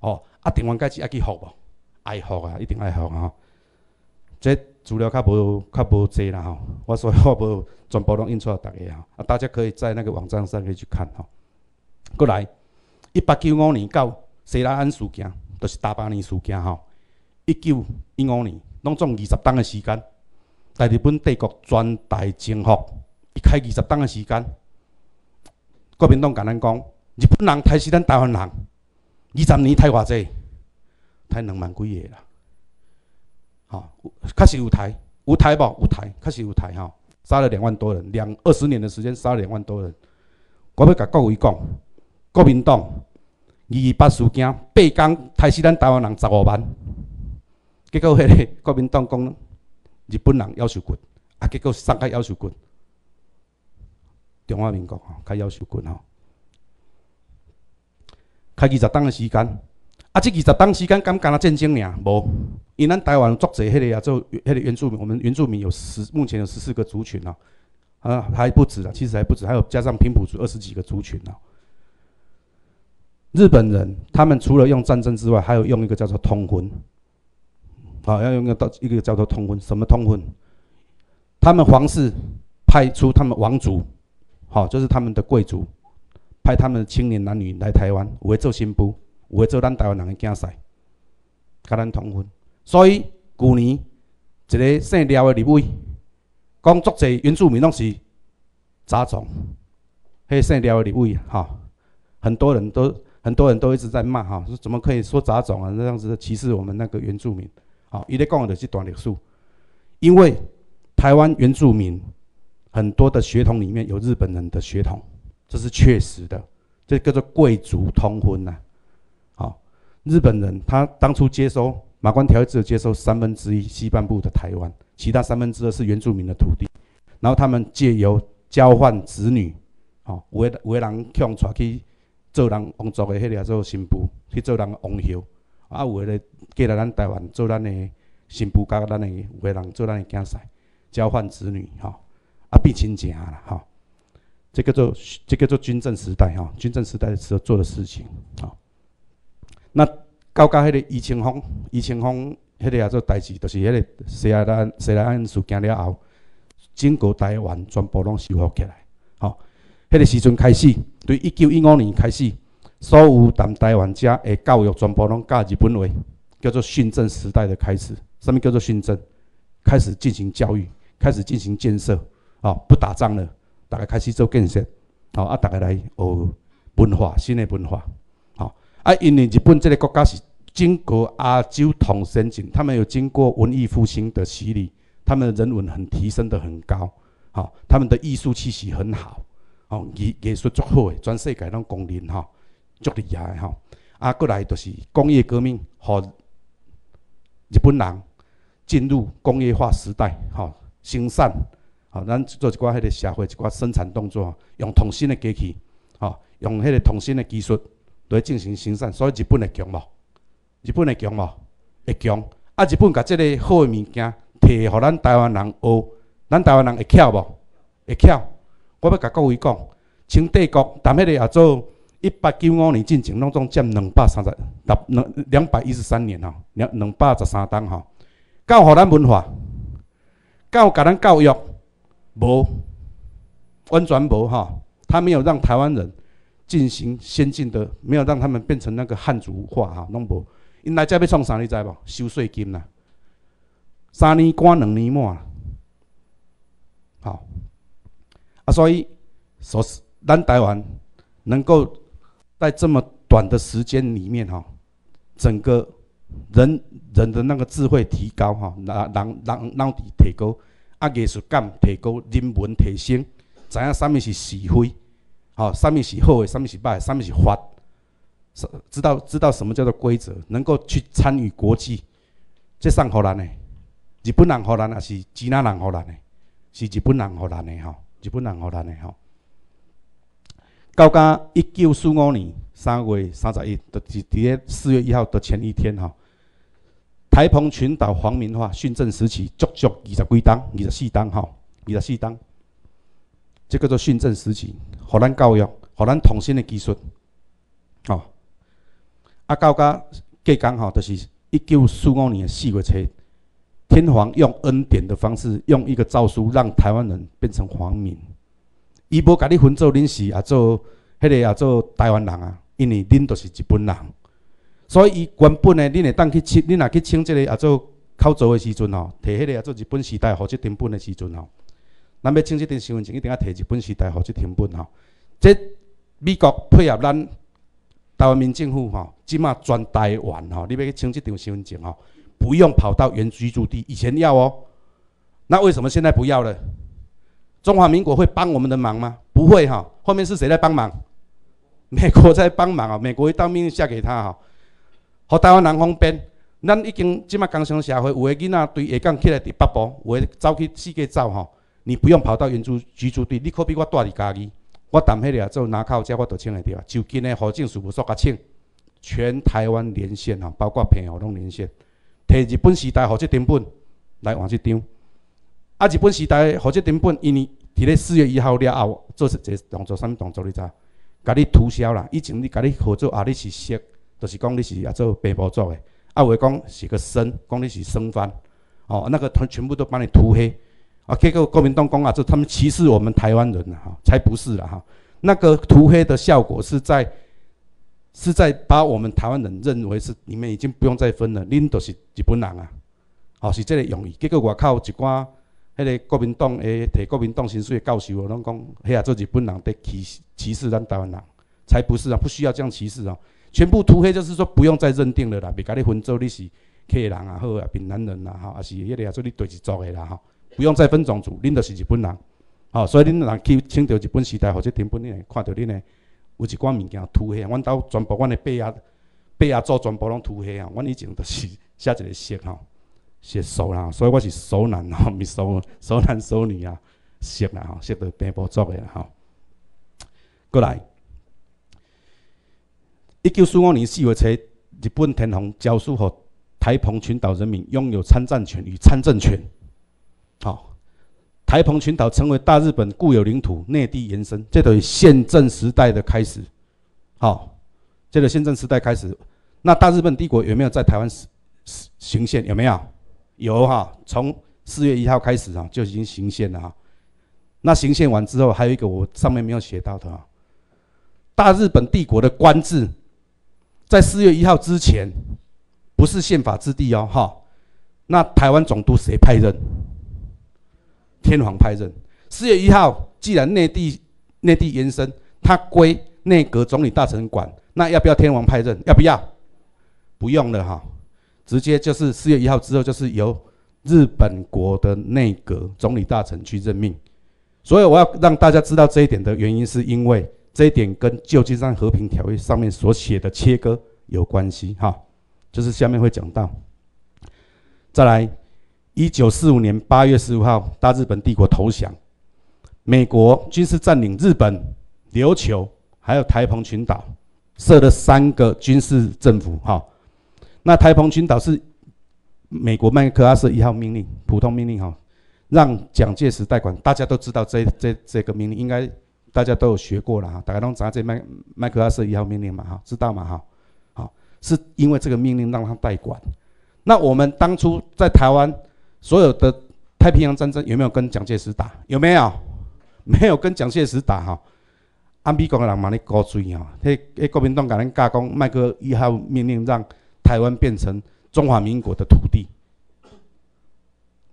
哦，啊，定完盖子爱去复无？爱复啊，一定爱复啊。这资料较无较无济啦吼，我所以我无全部拢印出来大家吼，啊，大家可以在那个网站上可以去看吼。过来，一八九五年到西拉安事件，就是大巴尼事件吼，一九一五年，拢总二十档的时间，大日本帝国全台征服，一开二十档的时间，国民党甲咱讲，日本人杀死咱台湾人，二十年杀偌济，杀两万几个啦。吼，确实有杀，有杀无？有杀，确实有杀吼，杀了两万多人，两二十年的时间杀了两万多人。我要甲各位讲，国民党二二八事件八天杀死咱台湾人十五万。结果，迄个国民党讲日本人要求骨，啊，结果上开要求骨，中华民国吼，开要求骨吼，开二十档的时间，啊，这二十档时间敢干那战争尔？无，因咱台湾作者迄个啊，做迄个原住民，我们原住民有十，目前有十四个族群哦，啊，还不止啊，其实还不止，还有加上平埔族二十几个族群哦。日本人他们除了用战争之外，还有用一个叫做通婚。好，要用一个到一个叫做通婚，什么通婚？他们皇室派出他们王族，好，就是他们的贵族，派他们的青年男女来台湾，有诶做新妇，有诶做咱台湾人的囝婿，甲咱通婚。所以去年一个姓廖的立委，讲足济原住民拢是杂种，迄姓廖的立委，哈，很多人都很多人都一直在骂，哈，说怎么可以说杂种啊？这样子歧视我们那个原住民。好，伊咧讲的是段历史，因为台湾原住民很多的血统里面有日本人的血统，这是确实的，这叫做贵族通婚呐。好，日本人他当初接收马关条约，只有接收三分之一西半部的台湾，其他三分之二是原住民的土地，然后他们借由交换子女，好，有诶有诶人强出去做人王族的迄个做新妇，去做人王后。啊，有诶咧，过来咱台湾做咱诶新妇，甲咱诶有诶人做咱诶囝婿，交换子女，吼，啊变亲情啦，吼，这叫做这叫做军政时代，吼，军政时代的时候做的事情，吼。那到甲迄个余清风，余清风迄个也做代志，就是迄个西来安西来安事件了后，整个台湾全部拢修复起来，吼，迄个时阵开始，对一九一五年开始。所有谈台湾者的教育全部拢教日本话，叫做训政时代的开始。什么叫做训政？开始进行教育，开始进行建设。哦，不打仗了，大家开始做建设。好啊，大家来学文化，新的文化。好啊，因为日本这个国家是经过亚洲统先进，他们有经过文艺复兴的洗礼，他们的人文很提升的很高。好，他们的艺术气息很好。哦，艺艺术足好诶，全世界拢公认哈。足厉害吼，啊，过来就是工业革命，互日本人进入工业化时代，吼，生产，吼，咱做一寡迄个社会一寡生产动作，用创新的机器，吼，用迄个创新的技术来进行生产，所以日本会强无？日本会强无？会强。啊，日本甲即个好的物件摕互咱台湾人学，咱台湾人会巧无？会巧。我要甲各位讲，清帝国谈迄个也做。一八九五年进前，拢总占两百三十六两两百一十三年吼，两两百十三档吼。教互咱文化，教甲咱教育无完全无吼，他没有让台湾人进行先进的，没有让他们变成那个汉族化哈，拢无。因来遮要创啥你知无？收税金啦，三年关两年满，好啊，所以说是咱台湾能够。在这么短的时间里面，哈，整个人人的那个智慧提高，哈，人人人脑底提高，啊，艺术感提高，人文提升，知影啥物是是非，好，啥物是好诶，啥物是歹，啥物是法，知道知道什么叫做规则，能够去参与国际，这上好难诶，日本人好难，也是其他人好难诶，是日本人好难诶，吼，日本人好难诶，吼。到甲一九四五年三月三十一，就是伫咧四月一号的前一天吼，台澎群岛皇民化训政时期，足足二十几档、二十四档吼，二十四档，这叫做训政时期，互咱教育，互咱创新的技术，吼。啊，到甲计讲吼，就是一九四五年四月初，天皇用恩典的方式，用一个诏书，让台湾人变成皇民。伊无甲你分做恁是啊做，迄个啊做台湾人啊，因为恁都是日本人，所以伊原本呢，恁会当去请，恁若去请即个也做口罩的时阵吼，摕迄个也做日本时代户籍成本的时阵吼，咱要请即张身份证，一定要摕日本时代户籍成本吼。即美国配合咱台湾民政府吼，即马全台湾吼，你要去请即张身份证吼，不用跑到原居住地，以前要哦。那为什么现在不要了？中华民国会帮我们的忙吗？不会哈。后面是谁在帮忙？美国在帮忙啊！美国一道命令下给他哈，和台湾人方便。咱已经即马工商社会，有的囡仔对下港起来伫北部，有的走去世界走吼。你不用跑到原住居住地，你可比我住伫家己。我踮迄个做拿靠遮，我都请会着。就近的户政事务所甲请，全台湾连线吼，包括平湖拢连线，摕日本时代户籍成本来换一张。啊，日本时代户籍成本，因为伫咧四月一号了后，做一个动作，啥物动作你知？甲你涂销啦。以前你甲你合作啊，你是色，就是讲你是也做白包作的。啊，有诶讲是个生，讲你是生番，哦，那个全全部都帮你涂黑。啊，结果国民党讲啊，就他们歧视我们台湾人哈，才不是啦哈。那个涂黑的效果是在是在把我们台湾人认为是你们已经不用再分了，恁都是日本人啊，哦，是这个用意。结果外口一寡迄个国民党诶，摕国民党薪水诶教授，拢讲迄啊做日本人在歧歧视咱台湾人，才不是啊，不需要这样歧视啊。全部涂黑就是说不用再认定了啦，别甲你分做你是客人啊，好啊，闽南人啊，吼，啊是迄个啊做你对一族的啦，吼。不用再分种族，恁就是日本人，吼，所以恁若去请到日本时代或者天本，恁会看到恁的有一寡物件涂黑，阮兜全部阮的背亚背亚做全部拢涂黑啊，阮以前就是写一个色吼，写熟啦，所以我是熟男吼，咪熟熟男熟女啊，色啦吼，色到平埔族诶吼。过来，一九四五年四月初，日本天皇诏书予台澎群岛人民拥有参战权与参政权。好，台澎群岛成为大日本固有领土，内地延伸，这等于宪政时代的开始。好，这个宪政时代开始，那大日本帝国有没有在台湾行宪？有没有？有哈，从四月一号开始啊，就已经行宪了哈。那行宪完之后，还有一个我上面没有写到的啊，大日本帝国的官制，在四月一号之前，不是宪法之地哦，哈。那台湾总督谁派任？天皇派任。四月一号，既然内地内地延伸，它归内阁总理大臣管，那要不要天皇派任？要不要？不用了哈，直接就是四月一号之后，就是由日本国的内阁总理大臣去任命。所以我要让大家知道这一点的原因，是因为这一点跟旧金山和平条约上面所写的切割有关系哈，就是下面会讲到。再来。一九四五年八月十五号，大日本帝国投降，美国军事占领日本、琉球，还有台澎群岛，设了三个军事政府。哈，那台澎群岛是美国麦克阿瑟一号命令，普通命令哈，让蒋介石代管。大家都知道这这这个命令，应该大家都有学过了哈。大家都知道这麦麦克阿瑟一号命令嘛？哈，知道嘛？哈，好，是因为这个命令让他代管。那我们当初在台湾。所有的太平洋战争有没有跟蒋介石打？有没有？没有跟蒋介石打哈。安美国的人嘛，你高追哦。迄迄国民党甲咱加讲，麦克一号命令让台湾变成中华民国的土地。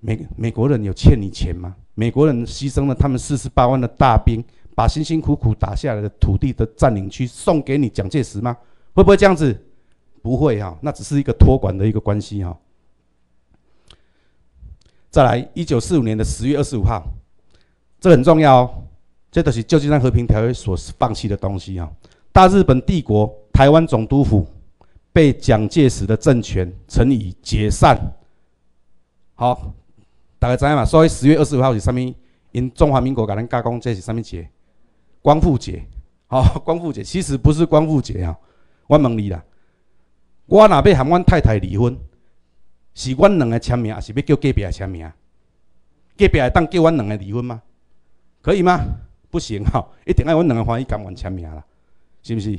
美美国人有欠你钱吗？美国人牺牲了他们四十八万的大兵，把辛辛苦苦打下来的土地的占领区送给你蒋介石吗？会不会这样子？不会哈，那只是一个托管的一个关系哈。再来，一九四五年的十月二十五号，这很重要哦，这都是旧金山和平条约所放弃的东西啊。大日本帝国台湾总督府被蒋介石的政权乘以解散。好，大家知嘛？所以十月二十五号是什么？因中华民国给咱加工，这是什么节？光复节。好，光复节其实不是光复节啊。我问你啦，我若要和阮太太离婚？是阮两个签名，还是要叫隔壁的签名？隔壁会当叫阮两个离婚吗？可以吗？不行哈，一定要阮两个欢喜甘愿签名啦，是不是？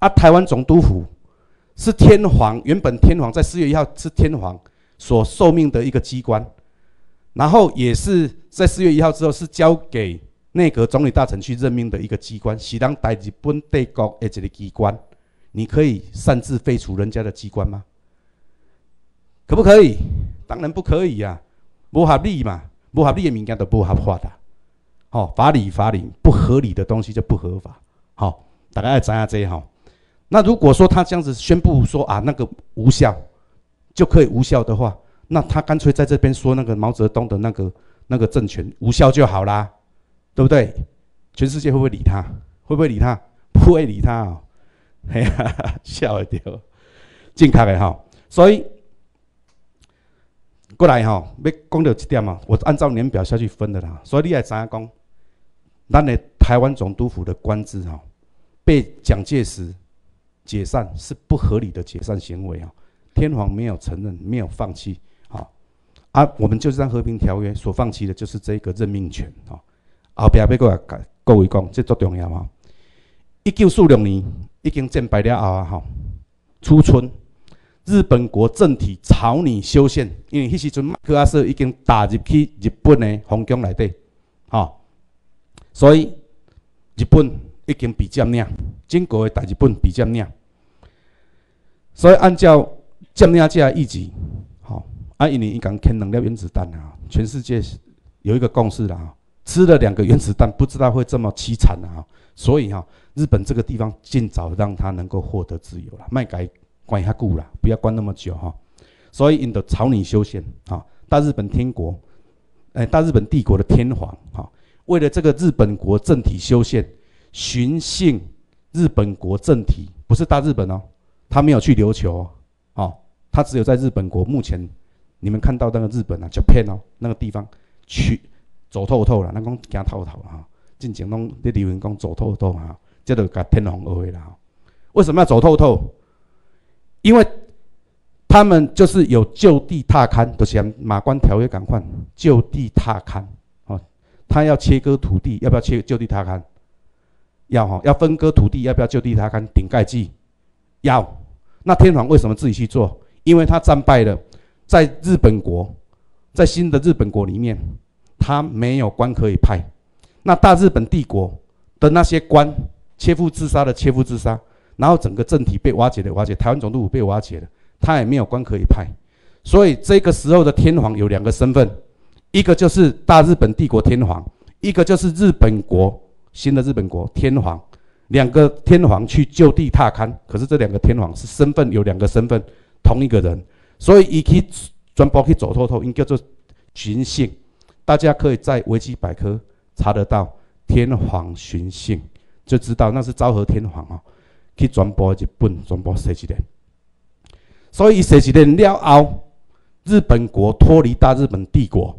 啊，台湾总督府是天皇，原本天皇在四月一号是天皇所受命的一个机关，然后也是在四月一号之后是交给内阁总理大臣去任命的一个机关，是当代日本帝国的一个机关。你可以擅自废除人家的机关吗？可不可以？当然不可以呀，不合理嘛，不合理的民间都不合法的。好，法理法理，不合理的东西就不合法。好，大家要知下这哈。那如果说他这样子宣布说啊，那个无效就可以无效的话，那他干脆在这边说那个毛泽东的那个那个政权无效就好啦，对不对？全世界会不会理他？会不会理他？不会理他啊！嘿呀，笑一掉，正确的哈。所以过来哈，要讲到这点嘛，我按照年表下去分的啦。所以你也知影讲，咱的台湾总督府的官职哈，被蒋介石。解散是不合理的解散行为啊！天皇没有承认，没有放弃，好啊，我们就是让和平条约所放弃的就是这个任命权啊。后壁要过来各位讲，这足重要啊！一九四六年已经战败了后啊，吼，初春，日本国政体朝你修宪，因为迄时阵麦克阿瑟已经打入去日本的皇宫内底，吼，所以日本已经被占领，整个的大日本被占领。所以按照降压价一级，好，啊，因为伊讲添两粒原子弹啊，全世界有一个共识了啊，吃了两个原子弹，不知道会这么凄惨啊，所以哈，日本这个地方尽早让他能够获得自由了，卖改关下固了，不要关那么久哈。所以因的朝你修宪啊，大日本天国，哎，大日本帝国的天皇啊，为了这个日本国政体修宪，寻衅日本国政体，不是大日本哦。他没有去琉球，哦，他只有在日本国。目前你们看到那个日本啊，Japan 哦，那个地方去走透透了，那讲行透透哈，进前拢咧留言讲走透透哈，这就甲天皇学的啦。为什么要走透透？因为他们就是有就地踏勘，都像马关条约赶快就地踏勘哦，他要切割土地，要不要切就地踏勘？要哈，要分割土地，要不要就地踏勘顶盖计？要。那天皇为什么自己去做？因为他战败了，在日本国，在新的日本国里面，他没有官可以派。那大日本帝国的那些官，切腹自杀的切腹自杀，然后整个政体被瓦解的瓦解，台湾总督府被瓦解了，他也没有官可以派。所以这个时候的天皇有两个身份，一个就是大日本帝国天皇，一个就是日本国新的日本国天皇。两个天皇去就地踏勘，可是这两个天皇是身份有两个身份，同一个人，所以一去专包去走透透，应叫做寻衅。大家可以在维基百科查得到天皇巡幸，就知道那是昭和天皇啊，去传播日本，传播十几年。所以十几年了后，日本国脱离大日本帝国，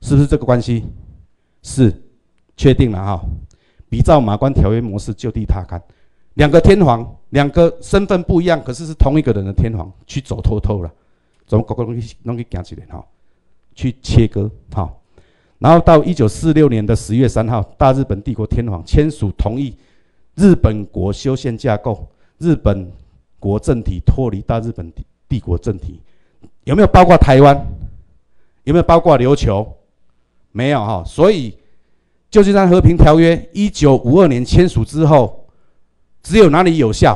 是不是这个关系？是，确定了哈。比照马关条约模式就地踏勘，两个天皇，两个身份不一样，可是是同一个人的天皇去走透透了，怎么搞个东西弄给夹起来哈？去切割哈，然后到一九四六年的十月三号，大日本帝国天皇签署同意日本国修宪架构，日本国政体脱离大日本帝帝国政体，有没有包括台湾？有没有包括琉球？没有哈，所以。旧金山和平条约一九五二年签署之后，只有哪里有效？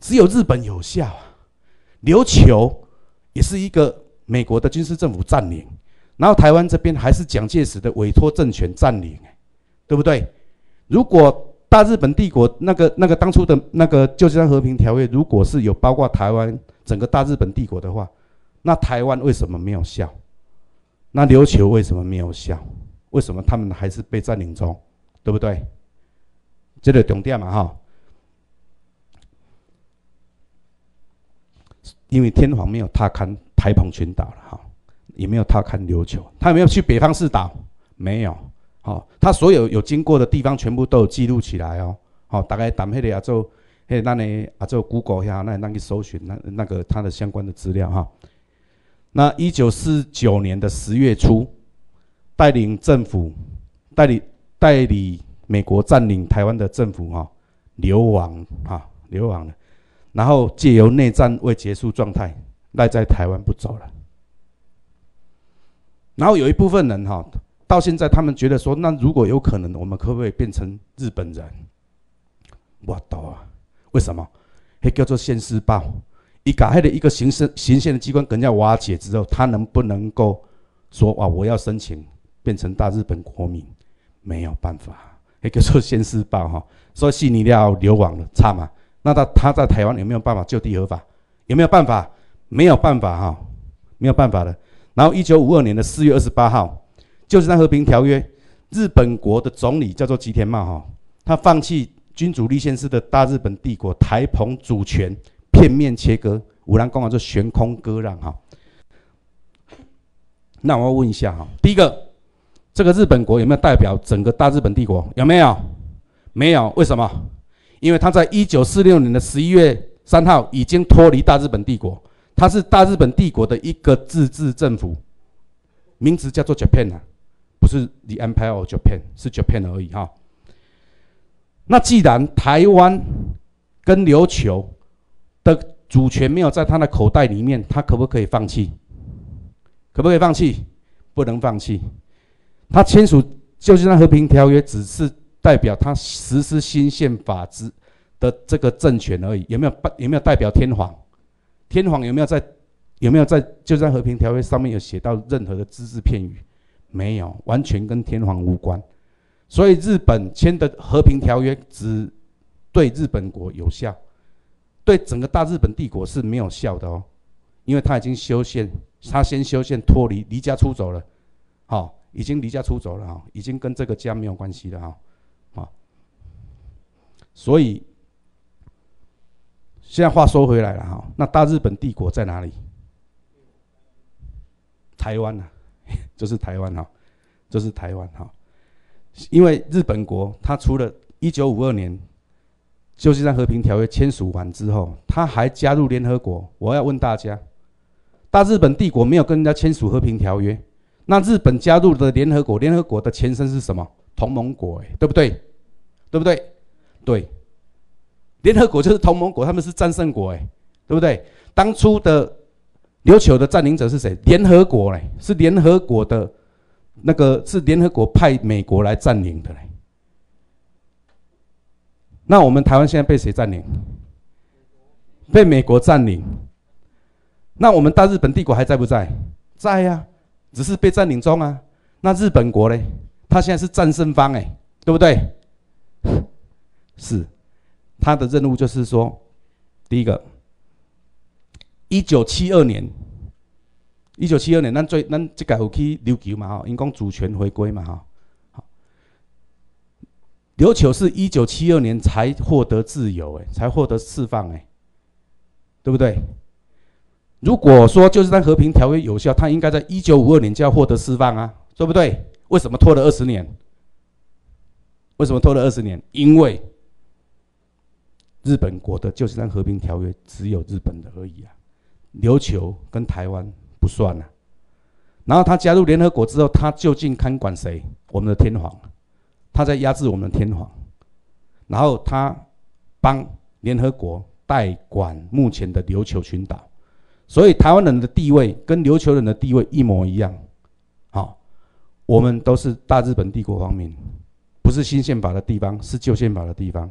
只有日本有效！琉球也是一个美国的军事政府占领，然后台湾这边还是蒋介石的委托政权占领，对不对？如果大日本帝国那个那个当初的那个旧金山和平条约，如果是有包括台湾整个大日本帝国的话，那台湾为什么没有效？那琉球为什么没有效？为什么他们还是被占领中，对不对？这个重点嘛哈，因为天皇没有踏勘台澎群岛了哈，也没有踏勘琉球，他有没有去北方四岛？没有，好，他所有有经过的地方全部都有记录起来哦，好，大概打黑的亚洲，嘿，那你啊做 Google 下，那那去搜寻那那个他的相关的资料哈。那一九四九年的十月初。带领政府，带领代理美国占领台湾的政府哈流亡哈流亡了，然后借由内战未结束状态赖在台湾不走了。然后有一部分人哈到现在他们觉得说，那如果有可能，我们可不可以变成日本人？我懂啊，为什么？还叫做现世报。一改迄的一个行政行宪的机关，人家瓦解之后，他能不能够说哇，我要申请变成大日本国民？没有办法，还叫做现世报哈。所以悉尼要流亡了，差嘛？那他他在台湾有没有办法就地合法？有没有办法？没有办法哈，没有办法的。然后一九五二年的四月二十八号，就是那和平条约，日本国的总理叫做吉田茂哈，他放弃君主立宪制的大日本帝国台澎主权。片面切割，五郎公啊，就悬空割让哈。那我要问一下哈，第一个，这个日本国有没有代表整个大日本帝国？有没有？没有，为什么？因为他在一九四六年的十一月三号已经脱离大日本帝国，他是大日本帝国的一个自治政府，名字叫做 Japan 啊，不是 The Empire of Japan，是 Japan 而已哈。那既然台湾跟琉球，的主权没有在他的口袋里面，他可不可以放弃？可不可以放弃？不能放弃。他签署就是那和平条约，只是代表他实施新宪法之的这个政权而已。有没有有没有代表天皇？天皇有没有在有没有在就在和平条约上面有写到任何的只字片语？没有，完全跟天皇无关。所以日本签的和平条约只对日本国有效。对整个大日本帝国是没有效的哦，因为他已经修宪，他先修宪脱离离家出走了，好，已经离家出走了哈，已经跟这个家没有关系了哈，好，所以现在话说回来了哈，那大日本帝国在哪里？台湾呐，就是台湾哈，就是台湾哈，因为日本国它除了一九五二年。就是在和平条约签署完之后，他还加入联合国。我要问大家，大日本帝国没有跟人家签署和平条约，那日本加入的联合国，联合国的前身是什么？同盟国，哎，对不对？对不对？对，联合国就是同盟国，他们是战胜国，哎，对不对？当初的琉球的占领者是谁？联合国，嘞，是联合国的，那个是联合国派美国来占领的，嘞。那我们台湾现在被谁占领？被美国占领。那我们大日本帝国还在不在？在呀，只是被占领中啊。那日本国嘞？他现在是战胜方哎，对不对？是，他的任务就是说，第一个，一九七二年，一九七二年，咱最咱这个有去琉球嘛哈，因讲主权回归嘛哈。琉球是一九七二年才获得自由，哎，才获得释放，哎，对不对？如果说就是在和平条约有效，他应该在一九五二年就要获得释放啊，对不对？为什么拖了二十年？为什么拖了二十年？因为日本国的旧金山和平条约只有日本的而已啊，琉球跟台湾不算啊。然后他加入联合国之后，他究竟看管谁？我们的天皇。他在压制我们的天皇，然后他帮联合国代管目前的琉球群岛，所以台湾人的地位跟琉球人的地位一模一样。好，我们都是大日本帝国方面，不是新宪法的地方，是旧宪法的地方。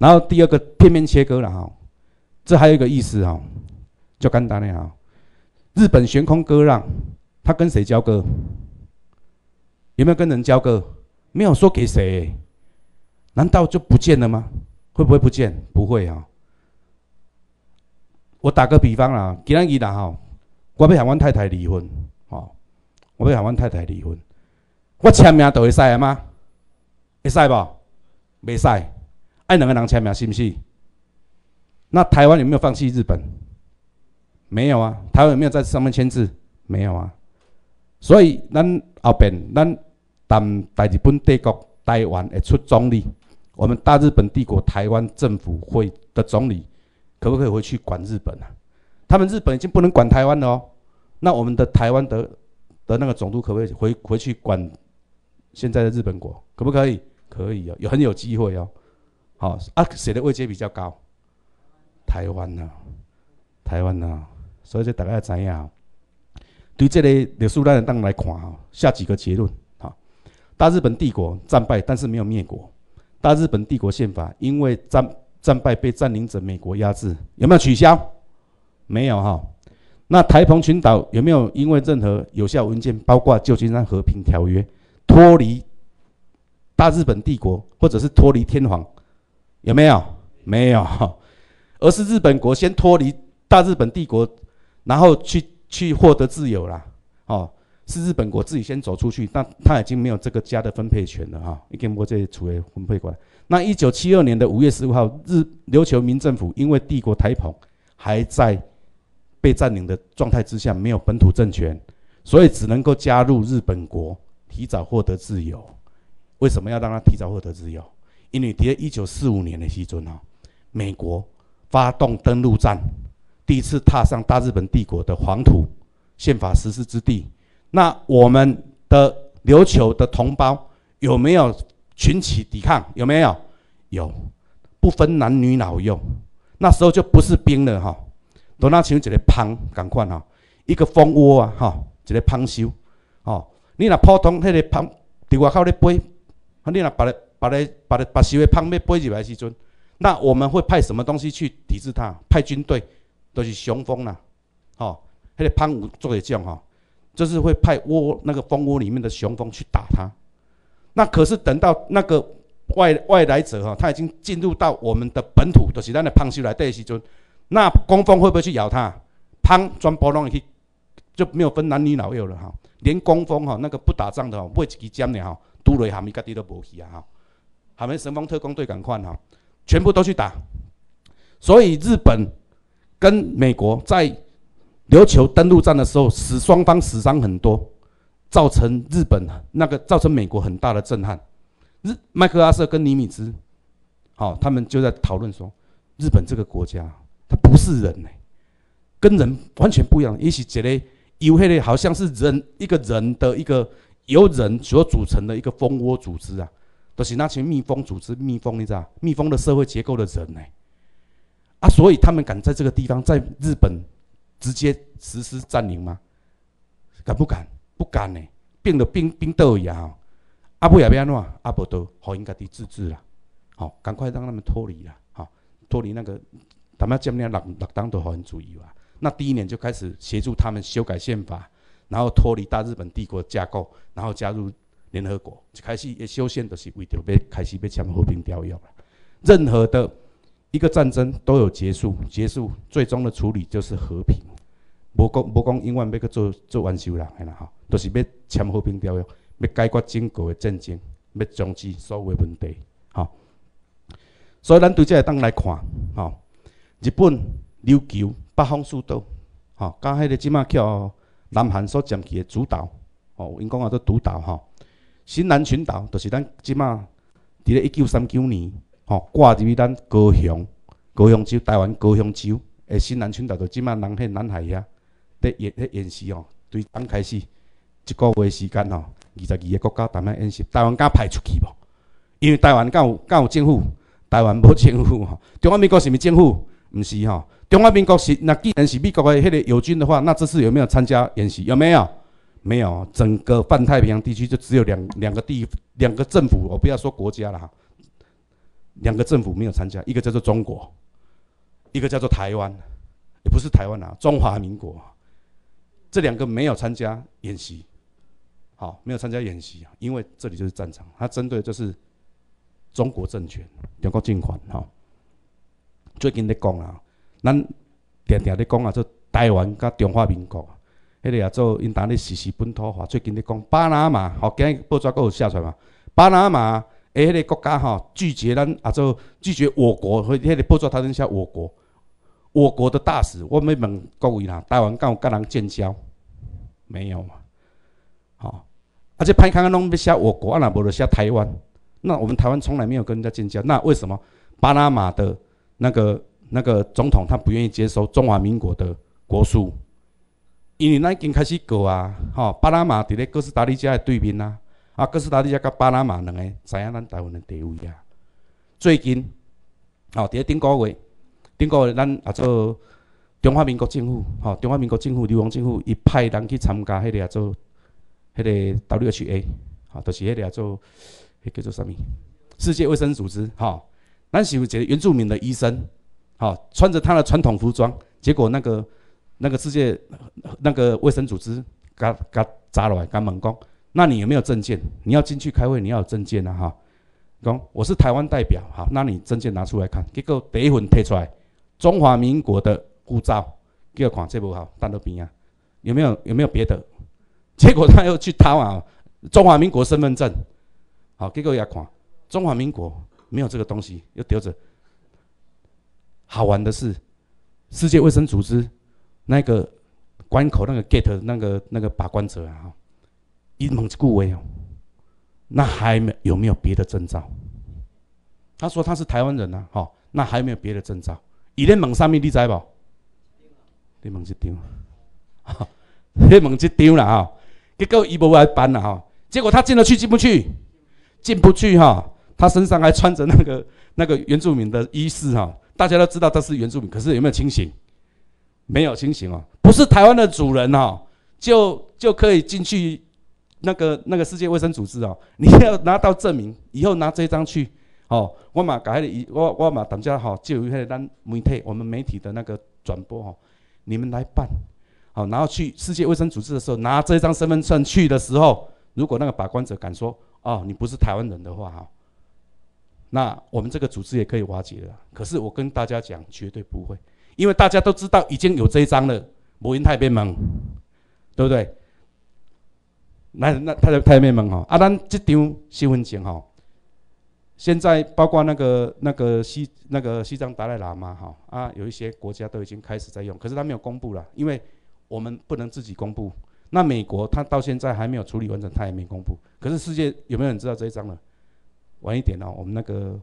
然后第二个片面切割了哈，这还有一个意思哈，就简单的哈，日本悬空割让，他跟谁交割？有没有跟人交割？没有说给谁，难道就不见了吗？会不会不见？不会啊。我打个比方啦，今日啦哈，我要向阮太太离婚，吼，我要向阮太太离婚，我签名都会使啊吗？会使不？未使。爱两个人签名是不是？那台湾有没有放弃日本？没有啊。台湾有没有在上面签字？没有啊。所以咱后边咱。当大日本帝国台湾会出总理，我们大日本帝国台湾政府会的总理，可不可以回去管日本啊？他们日本已经不能管台湾了哦，那我们的台湾的的那个总督可不可以回回去管现在的日本国？可不可以？可以哦，有很有机会哦。好啊，谁的位阶比较高？台湾啊？台湾啊？所以说大家要知影，对这个历史咱当来看哦，下几个结论。大日本帝国战败，但是没有灭国。大日本帝国宪法因为战战败被占领者美国压制，有没有取消？没有哈。那台澎群岛有没有因为任何有效文件，包括旧金山和平条约，脱离大日本帝国，或者是脱离天皇？有没有？没有，而是日本国先脱离大日本帝国，然后去去获得自由啦。哦，是日本国自己先走出去，但他已经没有这个家的分配权了哈，已经不这处为分配过来。那一九七二年的五月十五号，日琉球民政府因为帝国台澎还在。被占领的状态之下，没有本土政权，所以只能够加入日本国，提早获得自由。为什么要让他提早获得自由？因为在一九四五年的时阵啊，美国发动登陆战，第一次踏上大日本帝国的黄土，宪法实施之地。那我们的琉球的同胞有没有群起抵抗？有没有？有，不分男女老幼。那时候就不是兵了哈。都那像一个芳共款吼，一个蜂窝啊，吼，一个芳收，吼。你若普通迄个芳伫外口咧飞，你若把咧把咧把咧把收的芳要飞入来时阵，那我们会派什么东西去抵制它？派军队，都是雄蜂啦，吼，迄个芳有做的种吼，就是会派窝那个蜂窝里面的雄蜂去打它。那可是等到那个外外来者哈，他已经进入到我们的本土，就是咱的芳收来的时阵。那工蜂会不会去咬它？砰，全部拢去，就没有分男女老幼了哈。连工蜂哈，那个不打仗的哈，买一支针的哈，拄落下面家己都无去啊哈。还没神风特工队赶快哈，全部都去打。所以日本跟美国在琉球登陆战的时候，死双方死伤很多，造成日本那个造成美国很大的震撼。日麦克阿瑟跟尼米兹，好，他们就在讨论说，日本这个国家。它不是人呢，跟人完全不一样。也许这类有黑的，好像是人一个人的一个由人所组成的一个蜂窝组织啊，都是那群蜜蜂组织，蜜蜂你知道？蜜蜂的社会结构的人呢？啊，所以他们敢在这个地方，在日本直接实施占领吗？敢不敢？不敢呢，变得冰冰豆一样。阿布也变怎？阿伯都好应该的自治了，好，赶快让他们脱离了，好，脱离那个。他们这么年六六党都很注意吧？那第一年就开始协助他们修改宪法，然后脱离大日本帝国架构，然后加入联合国，一开始修宪，就是为着要开始要签和平条约了。任何的一个战争都有结束，结束最终的处理就是和平。无讲无讲，永远要去做做完修人，嘿啦吼，都是要签和平条约，要解决整个的战争，要终止所有的问题，吼。所以咱对这个当来看，吼。日本、琉球、北方四岛，吼，甲迄个即马叫南韩所占据的主岛，吼，因讲啊做独岛，吼，新南群岛就是咱即马伫咧一九三九年，吼，挂入去咱高雄、高雄州、台湾高雄州诶新南群岛，就即马人迄南海遐，伫演迄演习吼，对刚开始一个月时间吼，二十二个国家台湾演习，台湾敢派出去无？因为台湾敢有敢有政府，台湾无政府吼，中华民国是毋是政府？毋是吼，中华民国是那既然是美国的迄个友军的话，那这次有没有参加演习？有没有？没有，整个泛太平洋地区就只有两两个地两个政府，我不要说国家了哈，两个政府没有参加，一个叫做中国，一个叫做台湾，也不是台湾啊，中华民国，这两个没有参加演习，好，没有参加演习，因为这里就是战场，它针对就是中国政权，中国政权哈。最近咧讲啊，咱定定咧讲啊，做台湾跟中华民国，迄个也做因当咧实施本土化。最近咧讲巴拿马，吼，今日报纸阁有写出来嘛？巴拿马诶，迄个国家吼拒绝咱啊，做拒绝我国，或迄个报纸头先写我国，我国的大使，我要问各位啦，台湾敢有甲人建交？没有嘛？吼，而且潘康安拢要写我国，啊，若无就写台湾。那我们台湾从来没有跟人家建交，那为什么巴拿马的？那个那个总统他不愿意接收中华民国的国书，因为咱已经开始过啊，吼，巴拿马伫咧哥斯达黎加的对面啊，啊，哥斯达黎加甲巴拿马两个知影咱台湾的地位啊。最近，吼，伫咧顶个月，顶个月咱啊做中华民国政府，吼，中华民国政府流亡政府，伊派人去参加迄个啊做迄个 WHA，吼，就是迄个啊做迄叫做啥物？世界卫生组织，吼。咱是有一个原住民的医生，吼，穿着他的传统服装，结果那个那个世界那个卫生组织，嘎嘎砸了，嘎猛攻。那你有没有证件？你要进去开会，你要有证件啊！哈，讲我是台湾代表，好，那你证件拿出来看。结果第一份贴出来，中华民国的护照，叫看这不好，单到边啊？有没有有没有别的？结果他又去掏啊，中华民国身份证，好，结果也看中华民国没有这个东西，又丢着。好玩的是，世界卫生组织那个关口那个 gate 那个那个把关者啊。一问一句话哦，那还没有没有别的征兆？他说他是台湾人呐，好，那还有没有别的征兆？伊咧问啥物？你知无？你问一张，你问一张啦哈。结果伊无来办啦哈。结果他进得去进不去？进不去哈。他身上还穿着那个那个原住民的衣饰哈。大家都知道他是原住民，可是有没有清醒？没有清醒哦。不是台湾的主人哦，就就可以进去。那个那个世界卫生组织哦，你要拿到证明，以后拿这张去，哦，我嘛改了，我我嘛等下哈，就有一些咱媒体，我们媒体的那个转播哦，你们来办，好，然后去世界卫生组织的时候，拿这张身份证去的时候，如果那个把关者敢说，哦，你不是台湾人的话哈，那我们这个组织也可以瓦解了。可是我跟大家讲，绝对不会，因为大家都知道已经有这一张了，摩因太边门，对不对？那那太太妹们哈，啊，咱这张身份证哈，现在包括那个那个西那个西藏达赖喇嘛哈啊，有一些国家都已经开始在用，可是他没有公布了，因为我们不能自己公布。那美国他到现在还没有处理完整，他也没公布。可是世界有没有人知道这一张呢？晚一点哦，我们那个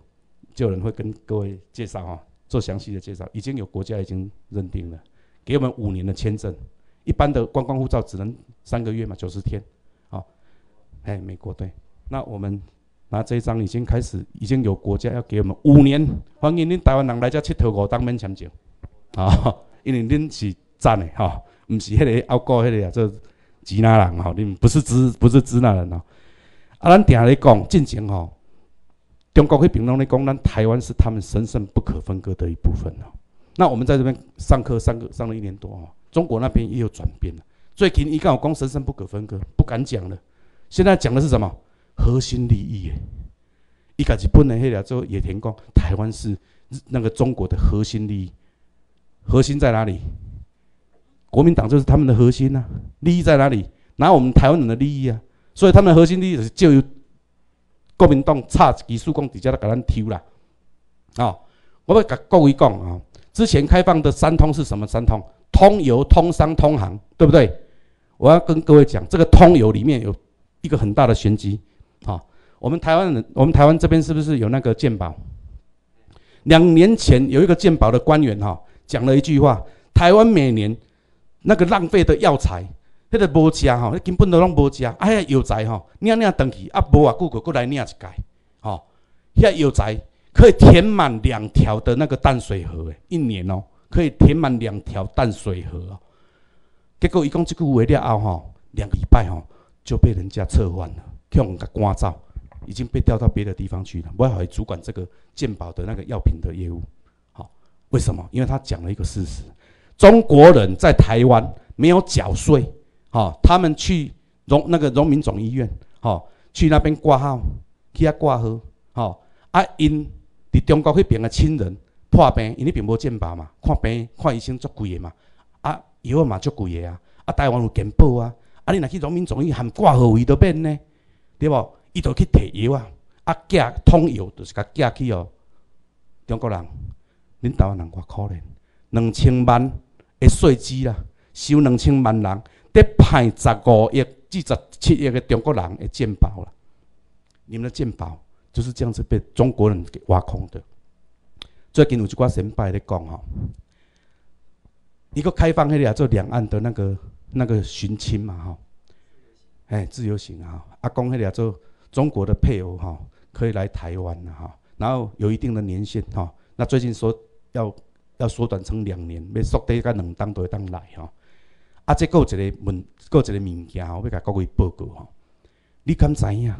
就有人会跟各位介绍哈，做详细的介绍。已经有国家已经认定了，给我们五年的签证，一般的观光护照只能三个月嘛，九十天。好哎，美国对，那我们拿这一张已经开始，已经有国家要给我们五年，欢迎恁台湾人来这佚佗五当面签证，啊，因为恁是赞的哈，唔是迄个澳国迄个啊，做支那人哈，恁不是支不是支那人哦。啊，咱定咧讲，进前吼，中国迄边拢咧讲，咱台湾是他们神圣不可分割的一部分哦。那我们在这边上课上课上了一年多哦，中国那边也有转变了，最近一讲讲神圣不可分割，不敢讲了。现在讲的是什么核心利益？耶，一开始不能黑了之后，野田讲台湾是那个中国的核心利益，核心在哪里？国民党就是他们的核心呐，利益在哪里？拿我们台湾人的利益啊，所以他们的核心利益就由国民党差技术工底下来给咱抽啦。啊，我要跟各位讲啊，之前开放的三通是什么三通？通邮、通商、通航，对不对？我要跟各位讲，这个通邮里面有。一个很大的玄机，好，我们台湾人，我们台湾这边是不是有那个鉴宝？两年前有一个鉴宝的官员哈，讲了一句话：台湾每年那个浪费的药材，那个无加哈，根本都拢无加。哎呀，药材吼，领领登去啊，无啊，顾客过来领一盖，哈，遐药材可以填满两条的那个淡水河诶，一年哦，可以填满两条淡水河哦。结果一讲这句话了后吼，两个礼拜吼。就被人家撤换了，用个刮照，已经被调到别的地方去了。我还主管这个鉴宝的那个药品的业务，好，为什么？因为他讲了一个事实：中国人在台湾没有缴税，吼，他们去荣那个荣民总医院，吼，去那边挂号，去遐挂号，吼，啊，因伫中国迄边的亲人破病，因迄边无鉴宝嘛，看病看医生足贵的嘛，啊，药嘛足贵的啊，啊，台湾有健保啊。啊！你若去农民总医院含挂号位都变呢，对无？伊就去摕药啊，啊寄通药就是甲寄去哦。中国人，恁台湾人偌可怜，两千万的税基啦，收两千万人，得派十五亿至十七亿的中国人的健保啦。你们的健保就是这样子被中国人给挖空的。最近有一寡先拜咧讲吼，一个开放迄个做两岸的那个。那个寻亲嘛，吼，哎，自由行啊，阿公迄俩做中国的配偶哈，可以来台湾了哈，然后有一定的年限哈，那最近说要要缩短成两年，要缩短个两当都会当来哈，啊，这有一个问，有一个物件吼，要甲各位报告吼，你敢知影？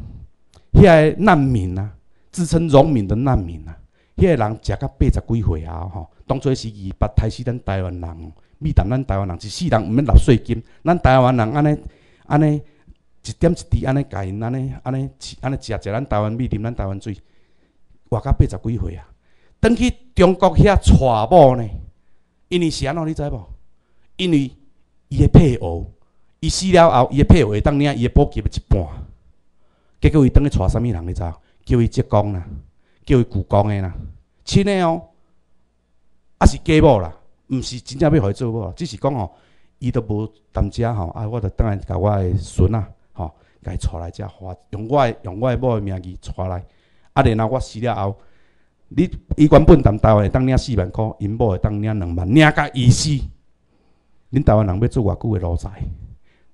遐个难民啊，自称农民的难民啊，迄个人食到八十几岁啊吼，当初是二八杀死咱台湾人，咪谈咱台湾人一世人毋免纳税金，咱台湾人安尼安尼一点一滴安尼甲因安尼安尼安尼食食咱台湾米啉咱台湾水，活到八十几岁啊，等去中国遐娶某呢？因为是安怎你知无？因为伊的配偶，伊死了后，伊的配偶会当领伊的补给的一半，结果伊当去娶啥物人？你知？叫伊职工啦，叫伊舅公的啦，亲的哦，啊是假某啦，毋是真正要互伊做某，只是讲吼，伊都无担遮吼，啊，我着当然甲我的孙啊，吼，甲伊带来遮花，用我用我某的名义带来，啊，然后我死了后，你伊原本谈台湾当领四万箍，因某会当领两万，领甲伊死，恁台湾人要做偌久的奴才？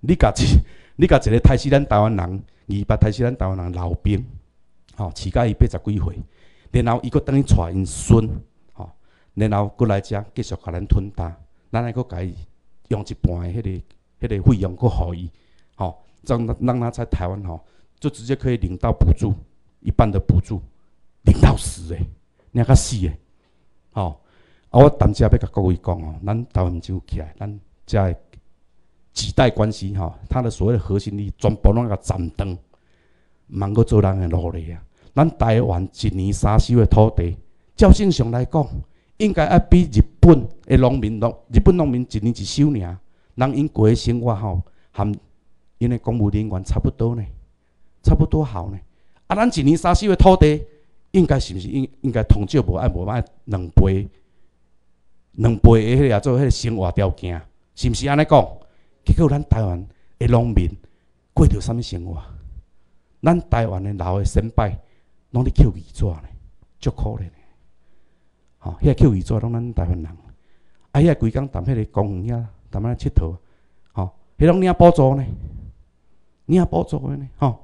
你甲一，你甲一个杀死咱台湾人，二八杀死咱台湾人老兵。吼，饲甲伊八十几岁，然后伊阁等于带因孙，吼，然后阁来遮继续甲咱吞大，咱还阁伊用一半的迄个、迄个费用阁互伊，吼，让让他在台湾吼，就直接可以领到补助，一半的补助，领到死诶，领甲死诶，吼，啊，我等下要甲各位讲哦，咱台湾就起来，咱遮几代关系吼，它的所谓的核心利益全部拢甲斩断。毋茫阁做人诶奴隶啊！咱台湾一年三收诶土地，照正常来讲，应该要比日本诶农民农日本农民一年一收尔，人因过诶生活吼，含因诶公务人员差不多呢，差不多好呢。啊，咱一年三收诶土地，应该是毋是应应该同少无爱无爱两倍，两倍诶迄个做迄个生活条件，是毋是安尼讲？结果咱台湾诶农民过着啥物生活？咱台湾的老的先辈，拢咧捡鱼纸呢，足可怜的。吼，遐捡鱼纸拢咱台湾人，啊，遐规工踮迄个公园遐，踮咧佚佗，吼，迄拢领补助呢，领补助的呢，吼。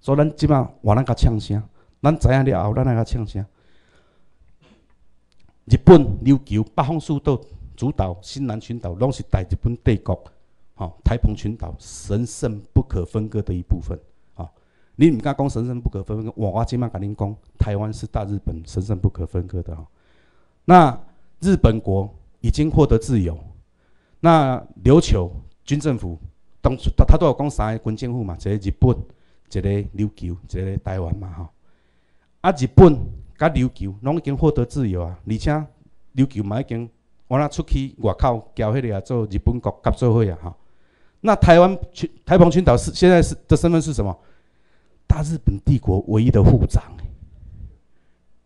所以咱即马话咱甲呛声，咱知影了后，咱来甲呛声。日本琉球北方四岛主岛、新南群岛，拢是大日本帝国，吼，台澎群岛神圣不可分割的一部分。你毋敢讲神圣不可分割，我我即马甲恁讲，台湾是大日本神圣不可分割的吼。那日本国已经获得自由，那琉球军政府当初他都有讲三个军政府嘛，一个日本，一个琉球，一个台湾嘛吼。啊，日本甲琉球拢已经获得自由啊，而且琉球嘛已经我那出去外口交迄个啊做日本国合作会啊吼。那台湾群台澎群岛是现在是的身份是什么？大日本帝国唯一的护长，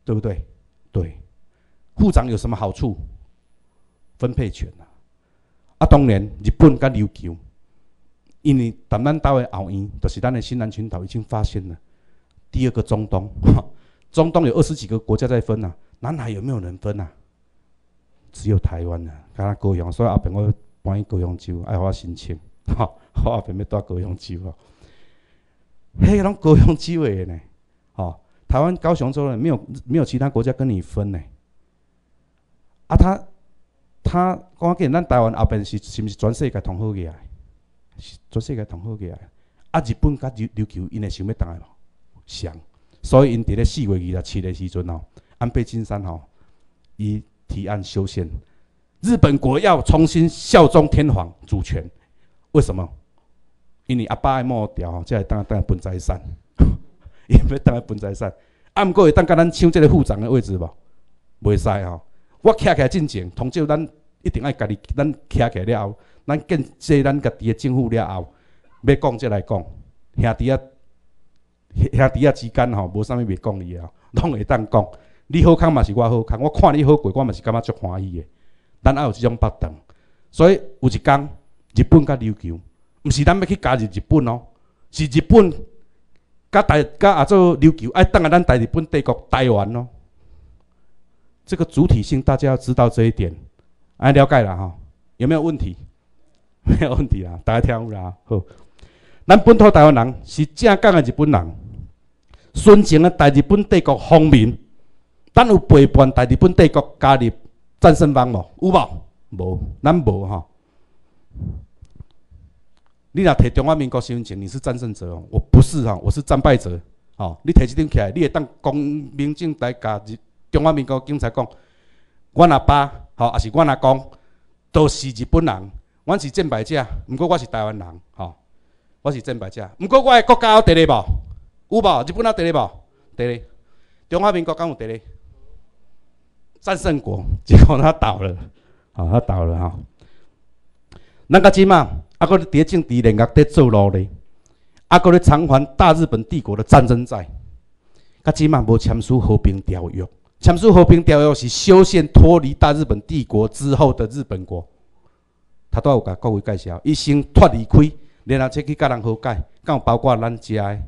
对不对？对，护长有什么好处？分配权啊！啊，当然，日本甲琉球，因为咱们岛的后院，就是咱的新南群岛，已经发现了第二个中东。中东有二十几个国家在分啊，南海有没有人分啊？只有台湾啊，敢若高雄，所以后边我搬去高雄州，爱我申请，哈，我后边要住高雄州啊。嘿，拢高雄机会呢？哦，台湾高雄州呢，没有没有其他国家跟你分呢。啊，他他讲紧咱台湾后边是是毋是全世界同好起来？全世界同好起来。啊，日本甲琉琉球因会想要当来无？想，所以因伫咧四月二十七的时阵吼，安倍晋三吼，伊提案修宪，日本国要重新效忠天皇主权。为什么？因为阿爸爱摸掉，才会当当分财产，伊要当分财产。啊，毋过会当甲咱抢即个副长的位置无？袂使吼。我徛起来进前，通照咱一定爱家己，咱徛起来了后，咱建设咱家己的政府了后，要讲则来讲。兄弟啊，兄弟啊之间吼，无啥物袂讲伊啊，拢会当讲。你好康嘛是我好康，我看你好过，我嘛是感觉足欢喜的。咱爱有即种不同，所以有一工，日本甲琉球。毋是咱要去加入日本哦，是日本甲台甲啊做琉球爱当下咱大日本帝国台湾哦。这个主体性大家要知道这一点，哎，了解了哈？有没有问题？没有问题啊，大家听有啦。好，咱本土台湾人是正港的日本人，纯情的大日本帝国方面，咱有陪伴大日本帝国加入战胜方无？有无？无，咱无吼。你若摕中华民国身份证，你是战胜者哦，我不是哈，我是战败者，吼，你摕即张起来，你会当公民正大甲日中华民国警察讲，阮阿爸吼，也是阮阿公，都是日本人，阮是战败者，毋过我是台湾人，吼，我是战败者，毋过我的国家有第二无？有无？日本仔第二无？第二，中华民国敢有第二？战胜国，结 果他倒了，好，他倒了哈。那个即嘛，啊，搁咧伫政治联合伫做路咧，啊，搁咧偿还大日本帝国的战争债。甲即嘛无签署和平条约，签署和平条约是修宪脱离大日本帝国之后的日本国。他都有甲各位介绍，伊先脱离开，然后才去甲人和解，敢有包括咱遮的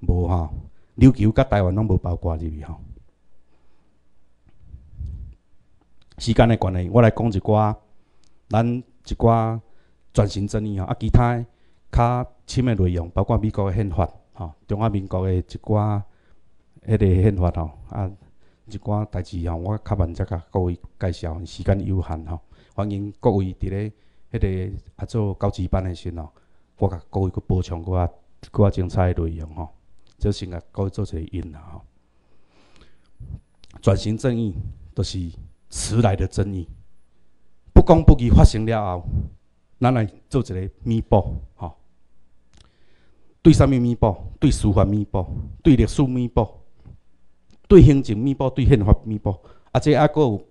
无哈？琉球甲台湾拢无包括入去吼。时间的关系，我来讲一寡咱。一寡转型正义吼，啊，其他较深的内容，包括美国的宪法吼，中华民国的一寡迄个宪法吼，啊，一寡代志吼，我较慢则甲各位介绍，时间有限吼，欢迎各位伫咧迄个啊做高级班的时阵吼，我甲各位去补充较较精彩的内容吼，就先甲各位做一个引啦吼。转型正义都是迟来的正义。不公不义发生了后，咱来做一个弥补，吼。对啥物弥补？对司法弥补，对历史弥补，对行政弥补，对宪法弥补。啊，这还阁有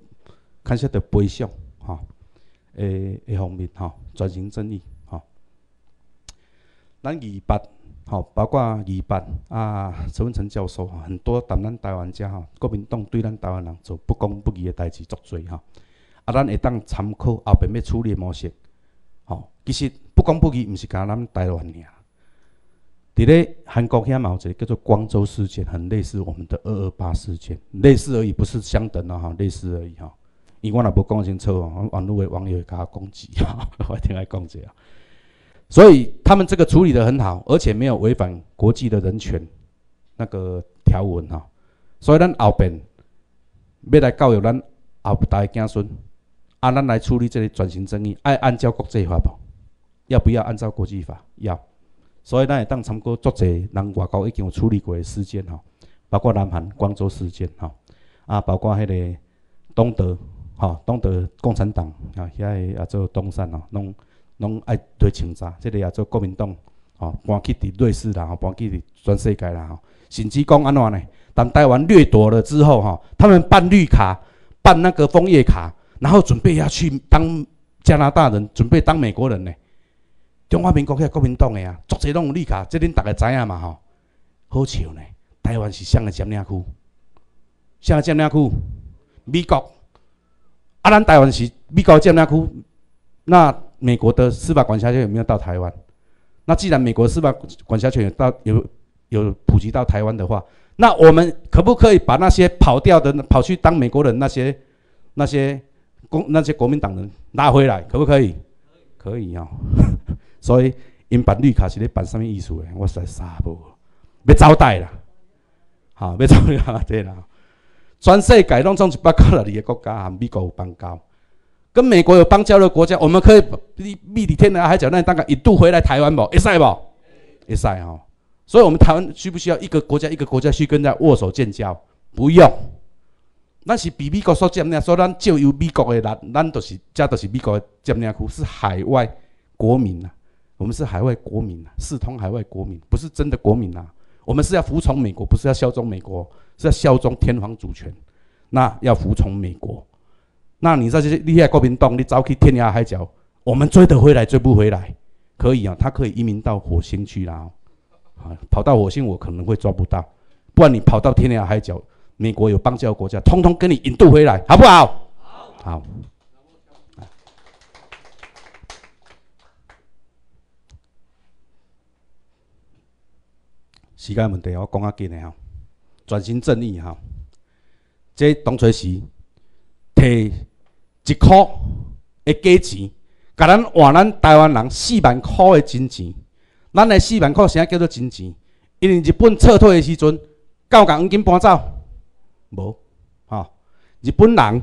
牵涉到赔偿，吼，诶，诶方面，吼，转型正义，吼。咱二八，好，包括二八啊，陈文成教授，很多担咱台湾遮吼，国民党对咱台湾人做不公不义的代志作罪，吼。啊，咱会当参考后边要处理模式，吼。其实不公不义，毋是讲咱台湾尔。伫咧韩国遐嘛有一个叫做光州事件，很类似我们的二二八事件，类似而已，不是相等啊，哈，类似而已哈。伊我若无讲清楚哦，网络的网友会甲我攻击哈，我听来讲者啊。所以他们这个处理的很好，而且没有违反国际的人权那个条文哈。所以咱后边要来教育咱后代子孙。啊，咱来处理这个转型争议，爱按照国际法不？要不要按照国际法？要。所以咱会当参考作者人外国已经有处理过的事件吼，包括南韩光州事件吼，啊，包括迄个东德吼，东德共产党啊，遐个也做东山吼，拢拢爱对清查，这个也做国民党吼，搬去伫瑞士啦，吼，搬去伫全世界啦吼，甚至讲安怎呢？当台湾掠夺了之后吼，他们办绿卡，办那个枫叶卡。然后准备要去当加拿大人，准备当美国人呢。中华民国遐国民党的啊，足侪拢有绿卡，这恁大家知影嘛吼？好笑呢，台湾是啥个占领区？啥个占领区？美国。啊，咱台湾是美国占领区，那美国的司法管辖权有没有到台湾？那既然美国司法管辖权有到有有普及到台湾的话，那我们可不可以把那些跑掉的、跑去当美国人那些那些？公那些国民党人拉回来可不可以？可以哦。所以因办绿卡是咧办什么意思诶？我实在傻无，要招待啦，好要招待啦对啦。全世界拢总一百九十二个国家和美国有邦交，跟美国有邦交的国家，我们可以密密里天涯海角那大概一度回来台湾不？会使不？会使哦。所以我们台湾需不需要一个国家一个国家去跟人家握手建交？不用。咱是比美国所占领，所以咱就由美国的人，咱都是，这都是美国的占领区，是海外国民呐。我们是海外国民呐，视通海外国民，不是真的国民呐。我们是要服从美国，不是要效忠美国，是要效忠天皇主权。那要服从美国。那你在这些厉害国民党，你早去天涯海角，我们追得回来，追不回来？可以啊，他可以移民到火星去啦。啊，跑到火星我可能会抓不到，不然你跑到天涯海角。美国有邦交国家，通通跟你引渡回来，好不好？好。时间问题，我讲较紧的吼，转型正义哈。这当初时摕一箍的价钱，甲咱换咱台湾人四万箍的金钱。咱的四万箍啥叫做金钱？因为日本撤退的时阵，够甲黄金搬走。无，吼，日本人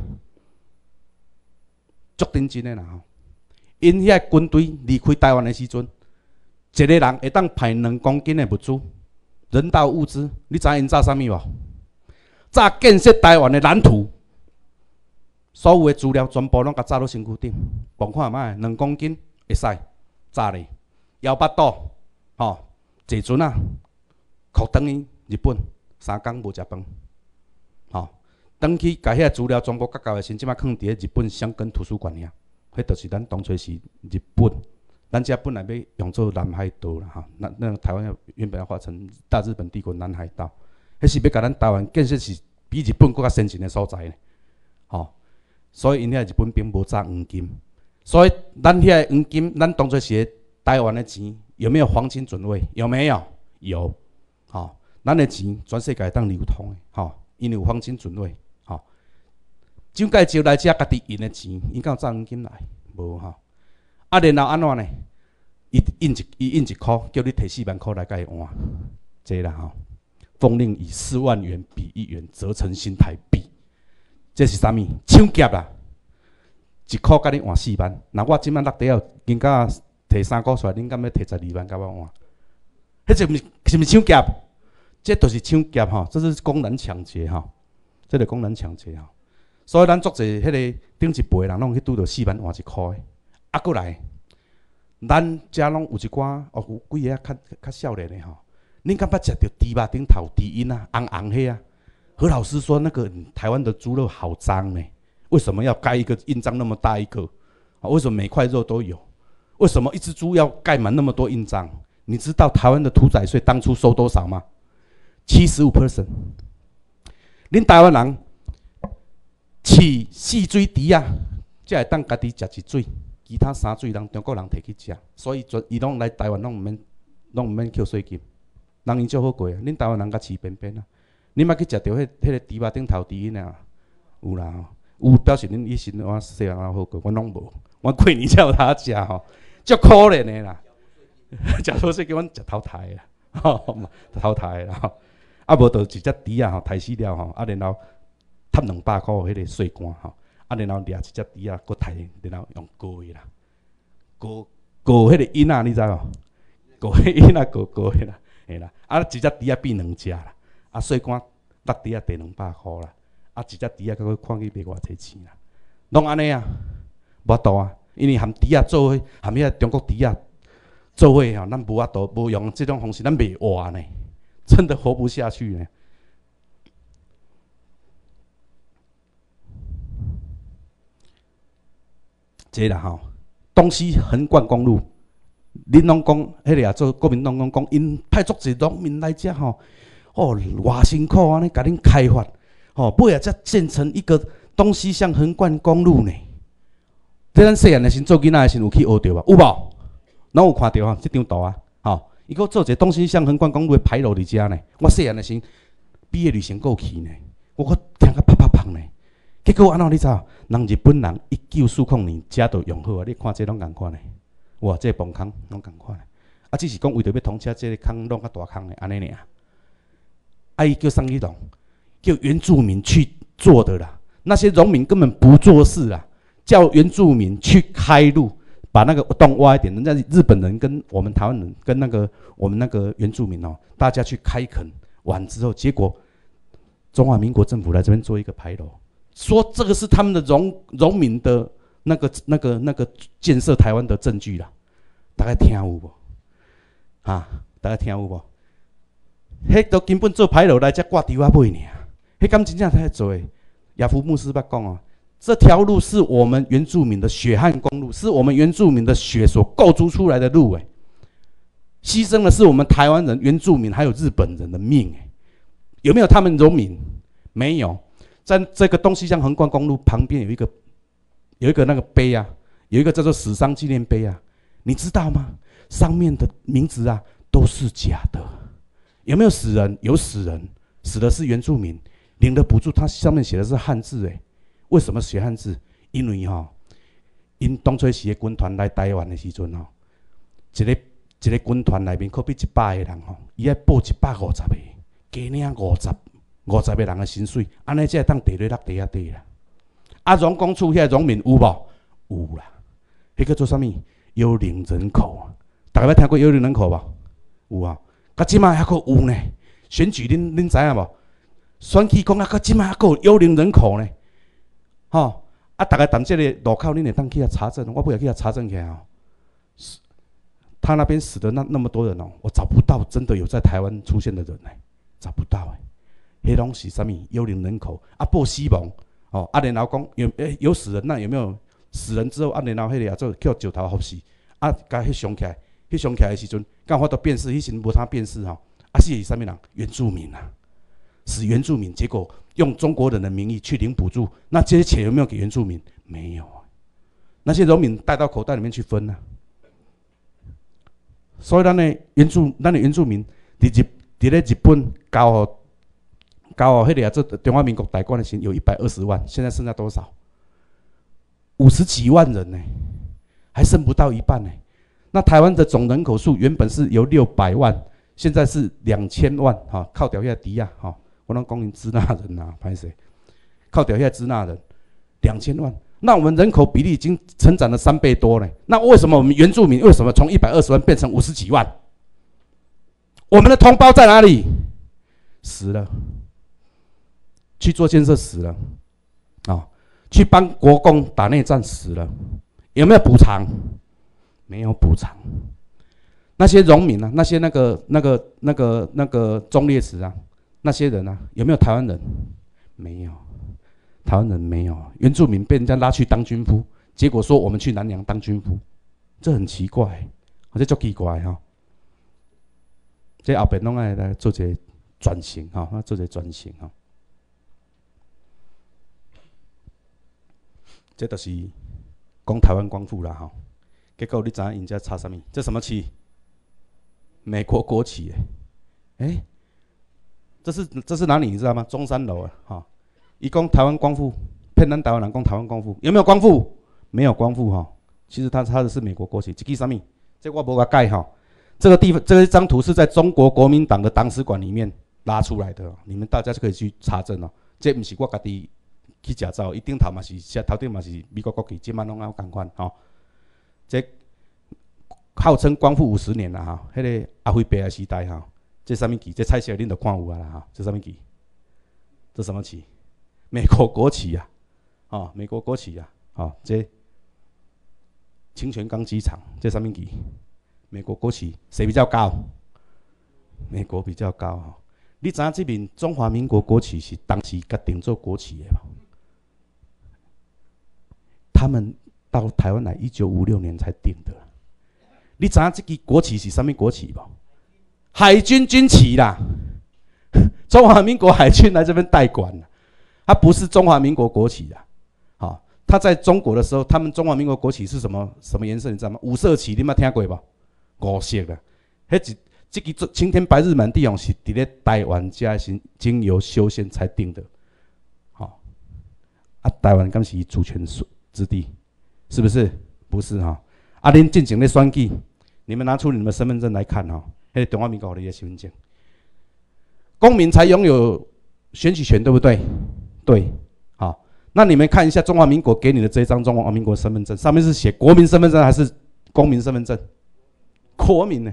足认真诶啦吼，因遐军队离开台湾的时阵，一个人会当派两公斤的物资，人道物资，你知因炸啥物无？炸建设台湾的蓝图，所有的资料全部拢甲炸到身躯顶，望看卖，两公斤会使炸咧，幺八度，吼，坐船啊，哭等于日本三工无食饭，吼，等去甲遐资料全部甲交的时，即摆放伫咧日本香根图书馆遐，迄著是咱当初是日本。咱遮本来要用做南海岛啦，哈，那那台湾原本要划成大日本帝国南海岛，迄是要甲咱台湾建设是比日本搁较先进的所在呢，所以因遐日本兵无炸黄金，所以咱遐黄金，咱当作是台湾的钱，有没有黄金准位？有没有？有，吼，咱的钱全世界当流通的，吼，因为有黄金准位，吼，蒋介石来遮家己印的钱，因敢有炸黄金来？无，吼。啊，然后安怎呢？伊印一伊印一箍，叫你摕四万箍来甲伊换，这啦吼。封令以四万元比一元折成新台币，这是啥物？抢劫啦！一箍甲你换四万，那我即摆落地后，人家摕三箍出来，恁敢要摕十二万甲我换？迄是毋是是毋是抢劫？这都是抢劫吼，这是公然抢劫吼，这个公然抢劫吼。所以咱作者迄个顶一辈人拢去拄着四万换一箍诶。啊，过来，咱遮拢有一寡哦，有几个较较少年的吼。恁敢捌食着猪肉顶头猪印啊，红红迄啊？何老师说那个台湾的猪肉好脏呢，为什么要盖一个印章那么大一个？啊，为什么每块肉都有？为什么一只猪要盖满那么多印章？你知道台湾的屠宰税当初收多少吗？七十五 percent。恁台湾人饲四水猪啊，才会当家己食一水。其他三水人中国人摕去食，所以全伊拢来台湾拢毋免拢毋免扣税金，人伊足好过啊！恁台湾人甲饲便便啊！你莫去食着迄迄个猪肉顶头猪呢？有啦，有表示恁以前我细汉好过，我拢无，我过年才有他食吼，足可怜的啦！食好势叫阮食头台 啊，吼，头台啦！啊无就一只猪啊吼，刣死了吼，啊然后趁两百箍迄个税官吼。啊，然后掠一只猪啊，佫刣，然后用割伊啦，割割迄个印啊，你知无？割迄印啊，割割迄啦，嘿啦。啊，一只猪啊变两只啦，啊，税官落猪啊第两百箍啦，啊，一只猪啊，佮佮看去卖偌济钱啦，拢安尼啊，无度啊，因为含猪啊做伙，含遐中国猪啊做伙吼，咱无法度，无用即种方式，咱袂活呢，真的活不下去呢。这啦吼，东西横贯公路，恁拢讲，迄个啊做国民党讲讲，因派足济农民来遮吼，哦，偌辛苦安尼甲恁开发，吼，尾啊才建成一个东西向横贯公路呢。这咱细汉的时做囡仔的时有去学着吧？有无？拢有看着吼，即张图啊，吼，伊搁做一个东西向横贯公路的牌楼伫遮呢。我细汉的时毕业旅行过去呢，我搁听个啪啪啪呢。结果安怎你知？人日本人一九四五年遮都用好啊！你看这拢共款的，哇，这崩坑拢共款的。啊，只是讲为着要通车，这个坑弄较大坑的安尼尔。啊，伊叫啥去弄？叫原住民去做的啦。那些农民根本不做事啊，叫原住民去开路，把那个洞挖一点。人家日本人跟我们台湾人跟那个我们那个原住民哦，大家去开垦完之后，结果中华民国政府来这边做一个牌楼。说这个是他们的农农民的那个、那个、那个建设台湾的证据啦，大家听有无？啊，大家听有无？迄都根本做牌楼来才挂电话卖呢。迄敢真正在做？亚夫牧师捌讲哦，这条路是我们原住民的血汗公路，是我们原住民的血所构筑出来的路诶，牺牲的是我们台湾人、原住民还有日本人的命诶，有没有他们农民？没有。在这个东西向横贯公路旁边有一个，有一个那个碑啊，有一个叫做死伤纪念碑啊，你知道吗？上面的名字啊都是假的，有没有死人？有死人，死的是原住民，领的补助，它上面写的是汉字诶。为什么写汉字？因为哈，因当初是军团来台湾的时阵吼，一个一个军团内面可比一百个人吼，伊要报一百五十个，加领五十。五十个人的薪水，安尼才会当地咧落地下地啦。啊，荣公厝遐农民有无？有啦。迄个做啥物？幽灵人口啊！大家捌听过幽灵人口无？有啊。啊即卖还阁有呢。选举恁恁知影无？选举讲啊，阁即摆有幽灵人口呢，吼！啊，逐个谈这个路口，恁会当去遐查证，我不要去遐查证起来哦。他那边死的那那么多人哦，我找不到真的有在台湾出现的人呢，找不到哎。黑龙是啥物幽灵人口啊？报死亡哦！啊，然后讲有诶有死人，那有没有死人之后啊？然后迄个也做叫石头服死啊？甲迄想起来，迄想起来的时阵，刚发到辨识，迄时无啥辨识吼。啊，是啥物人？原住民啊，是原住民，结果用中国人的名义去领补助，那这些钱有没有给原住民？没有啊，那些农民带到口袋里面去分呢。所以咱的原住，咱的原住民伫日伫咧日本交互交互迄个啊，做中华民国代管的时，有一百二十万，现在剩下多少？五十几万人呢，还剩不到一半呢。那台湾的总人口数原本是由六百万，现在是两千万，哈，靠掉下低啊，哈，我让公民支那人呐，拍谁？靠掉下支那人，两千万。那我们人口比例已经成长了三倍多了，那为什么我们原住民为什么从一百二十万变成五十几万？我们的同胞在哪里？死了，去做建设死了，啊，去帮国共打内战死了，有没有补偿？没有补偿。那些农民啊，那些那个那个那个那个忠烈祠啊，那些人啊，有没有台湾人？没有。台湾人没有原住民被人家拉去当军夫，结果说我们去南洋当军夫，这很奇怪，这足奇怪哈。这后边拢爱来做个转型哈，做个转型哈。这都是讲台湾光复了哈。结果你知影人家查什么？这什么旗？美国国旗诶。哎，这是这是哪里？你知道吗？中山楼啊，哈。一共台湾光复，骗咱台湾人讲台湾光复，有没有光复？没有光复哈。其实他他的是美国国旗，这记什么？这我无甲盖哈。这个地方，这一张图是在中国国民党的党史馆里面拉出来的，你们大家就可以去查证哦。这不是我家己去假造，一定头嘛是，头顶嘛是美国国旗，即满拢有共款哈。这号称光复五十年了哈，迄个阿辉伯的时代哈。这什么旗？这彩色恁都看有啊啦哈。这什么旗？这什么旗？美国国旗呀，啊，美国国旗呀，啊，这清泉岗机场这上面旗，美国国旗谁比较高？美国比较高哈。你知影这边中华民国国旗是当时决定做国旗的吗？他们到台湾来一九五六年才定的。你知影这个国旗是什么国旗不？海军军旗啦，中华民国海军来这边代管它不是中华民国国旗啊，好，它在中国的时候，他们中华民国国旗是什么什么颜色？你知道吗？五色旗，你冇听过吧？五色的，迄一这个青天白日满地红是伫咧台湾家先经由修宪才定的，好，啊，台湾刚是主权所之地，是不是？不是哈，啊，恁进行咧选举，你们拿出你们身份证来看哈，迄中华民国的身份证，公民才拥有选举权，对不对？对，好，那你们看一下中华民国给你的这一张中华民国身份证，上面是写国民身份证还是公民身份证？国民呢？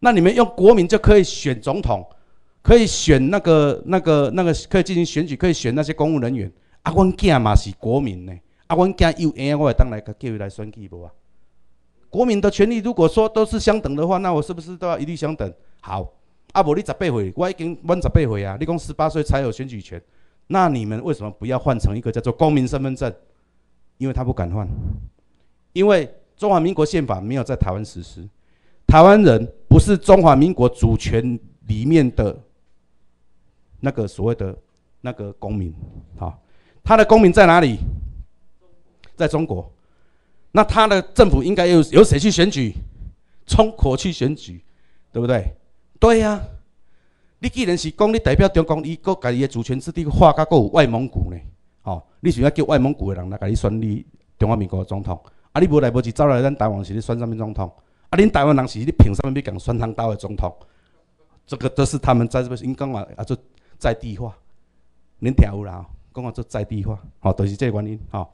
那你们用国民就可以选总统，可以选那个、那个、那个，可以进行选举，可以选那些公务人员。啊，阮囝嘛是国民呢，啊，阮囝有闲，我会当来叫伊来选举无啊？国民的权利如果说都是相等的话，那我是不是都要一律相等？好，啊，无你十八岁，我已经满十八岁啊，你讲十八岁才有选举权。那你们为什么不要换成一个叫做公民身份证？因为他不敢换，因为中华民国宪法没有在台湾实施，台湾人不是中华民国主权里面的那个所谓的那个公民，好，他的公民在哪里？在中国，那他的政府应该由由谁去选举？中国去选举，对不对？对呀。你既然是讲你代表中国，伊国家己的主权之地划甲阁有外蒙古呢？吼，你想要叫外蒙古的人来甲你选你中华民国总统？啊，你无来无去走来咱台湾是咧选什么总统？啊，恁台湾人是你凭什么要讲选他岛的总统？这个都是他们在这边，因讲话啊，做在地化，恁听有啦？讲话做在地化，哦，都是这原因，吼。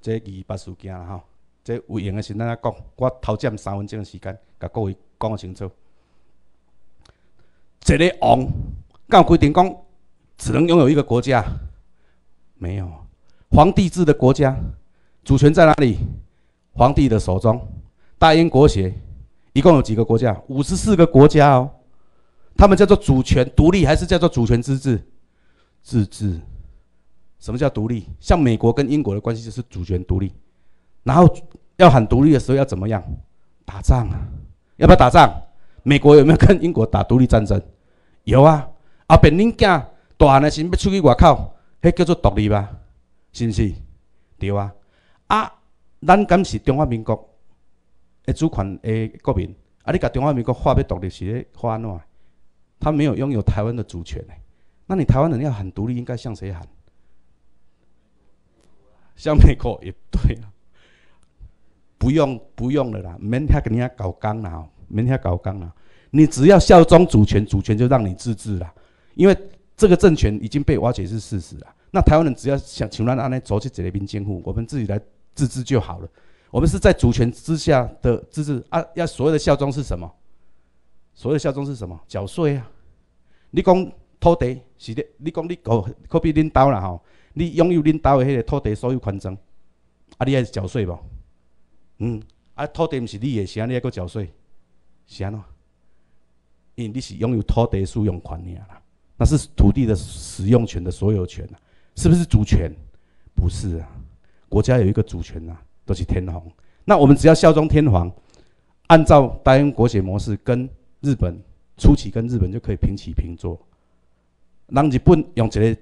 这二八事件啦，吼，这有用的是咱讲，我头占三分钟的时间，甲各位讲清楚。一个王，敢规定讲只能拥有一个国家？没有，皇帝制的国家，主权在哪里？皇帝的手中。大英国协一共有几个国家？五十四个国家哦。他们叫做主权独立，还是叫做主权自治？自治。什么叫独立？像美国跟英国的关系就是主权独立。然后要喊独立的时候要怎么样？打仗啊？要不要打仗？美国有没有跟英国打独立战争？有啊。后边恁囝大汉的时要出去外口，迄叫做独立吧？是不是？对啊。啊，咱敢是中华民国的主权的国民？啊，你甲中华民国划要独立是咧划安怎？他没有拥有台湾的主权诶，那你台湾人要喊独立，应该向谁喊？向美国也对啊，不用不用了啦，免遐跟人家搞刚啦，免遐搞刚啦。你只要效忠主权，主权就让你自治啦。因为这个政权已经被瓦解是事实啦。那台湾人只要想请让安尼走去这边监护，我们自己来自治就好了。我们是在主权之下的自治啊，要所谓的效忠是什么？所谓效忠是什么？缴税啊！你讲土地是的，你讲你哦，可比恁兜啦吼，你拥有恁兜的迄个土地所有权证，啊，你爱缴税无？嗯，啊，土地毋是你的，是安尼还阁缴税？是安怎？因为你是拥有土地使用权尔啦，那是土地的使用权的所有权啊，是不是主权？不是啊，国家有一个主权啊，都是天皇。那我们只要效忠天皇，按照大英国血模式跟。日本初期跟日本就可以平起平坐，让日本用一个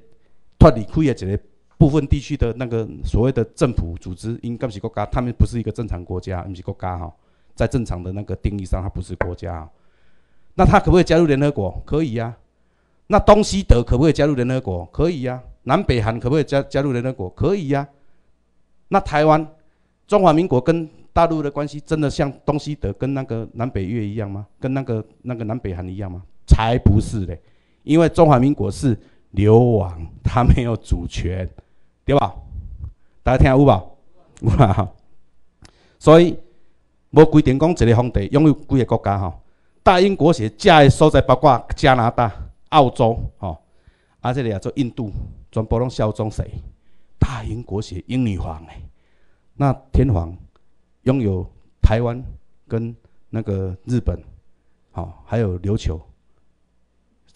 脱离开的一个部分地区的那个所谓的政府组织，应该是国家，他们不是一个正常国家，不是国家哈，在正常的那个定义上，它不是国家。那它可不可以加入联合国？可以呀。那东西德可不可以加入联合国？可以呀。南北韩可不可以加加入联合国？可以呀。那台湾中华民国跟大陆的关系真的像东西德跟那个南北越一样吗？跟那个那个南北韩一样吗？才不是嘞！因为中华民国是流亡，它没有主权，对吧？大家听有无？有啦。所以无规定讲一个皇帝拥有几个国家吼。大英国协加的所在包括加拿大、澳洲吼，啊这里啊做印度，全部拢效忠谁？大英国协英女皇诶，那天皇。拥有台湾跟那个日本，好，还有琉球，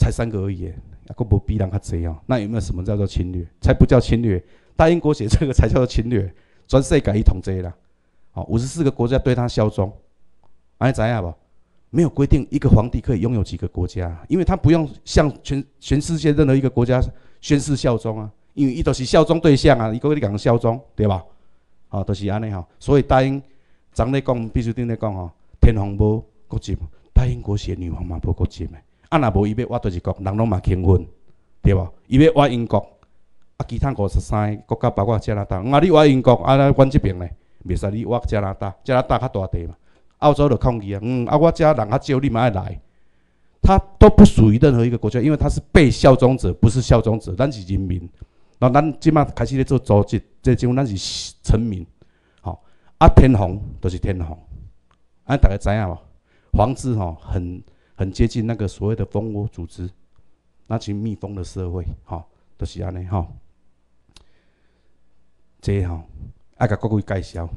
才三个而已，还不比人较济哦。那有没有什么叫做侵略？才不叫侵略，大英国写这个才叫做侵略，全世界一统这啦。好，五十四个国家对他效忠，哎，怎样不？没有规定一个皇帝可以拥有几个国家，因为他不用向全全世界任何一个国家宣誓效忠啊，因为伊都是效忠对象啊，伊个你讲效忠，对吧？哦，都是安尼哈，所以大英。昨咧讲，必须顶咧讲吼，天皇无国籍，大英国写女皇嘛无国籍诶。啊，若无伊要挖倒一国，人拢嘛轻分，对无？伊要挖英国，啊，其他五十三个国家包括加拿大，啊，你挖英国，啊，来阮即边咧，袂使你挖加拿大，加拿大较大地嘛。澳洲就抗议啊，嗯，啊，我遮人较少，你嘛爱来。他都不属于任何一个国家，因为他是被效忠者，不是效忠者，咱是人民。那咱即马开始咧做组织，这种咱是臣民吼。啊，天皇都是天皇，啊，大家知影无？皇室吼，很很接近那个所谓的蜂窝组织，那群蜜蜂的社会，吼，都是安尼吼。这吼爱甲各位介绍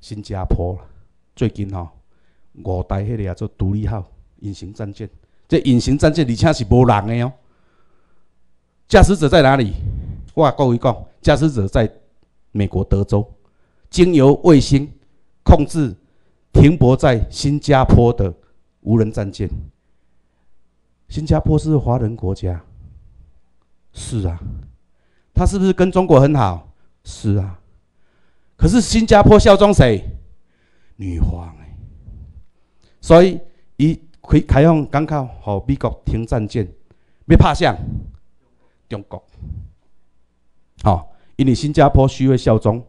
新加坡最近吼五代迄个叫做独立号隐形战舰，这隐形战舰而且是无人的哦。驾驶者在哪里？我各位讲，驾驶者在美国德州。经由卫星控制停泊在新加坡的无人战舰。新加坡是华人国家，是啊，他是不是跟中国很好？是啊，可是新加坡效忠谁？女皇哎，所以伊开开放港口，和美国停战舰，要怕向中国。好，因为新加坡需要效忠。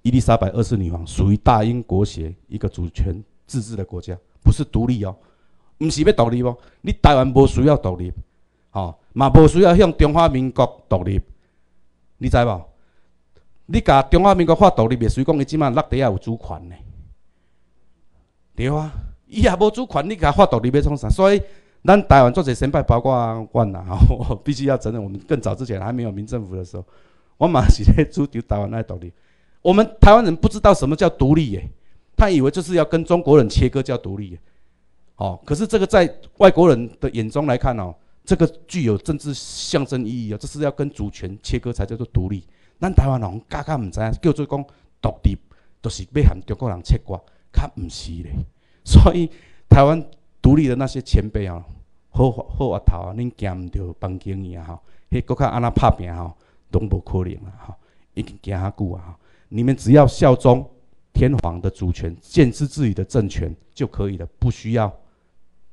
伊丽莎白二世女王属于大英国协一个主权自治的国家，不是独立哦，毋是要独立哦。你台湾无需要独立，吼，嘛无需要向中华民国独立，你知无？你甲中华民国法独立，袂随讲伊即满落地也有主权呢？对啊，伊也无主权，你甲法独立要创啥？所以，咱台湾做者先派，包括我呐，吼，必须要承认，我们更早之前还没有民政府的时候，我嘛是咧主张台湾来独立。我们台湾人不知道什么叫独立耶，他以为就是要跟中国人切割叫独立。哦，可是这个在外国人的眼中来看哦，这个具有政治象征意义哦，这是要跟主权切割才叫做独立。咱台湾人家家唔知，叫做讲独立，就是要和中国人切割，较唔是咧。所以台湾独立的那些前辈啊，好好额头啊，恁行唔着房间去啊，吼，迄国较安那拍拼吼，都无可能啊，吼，已经行遐久啊吼，你们只要效忠天皇的主权，建制自己的政权就可以了，不需要。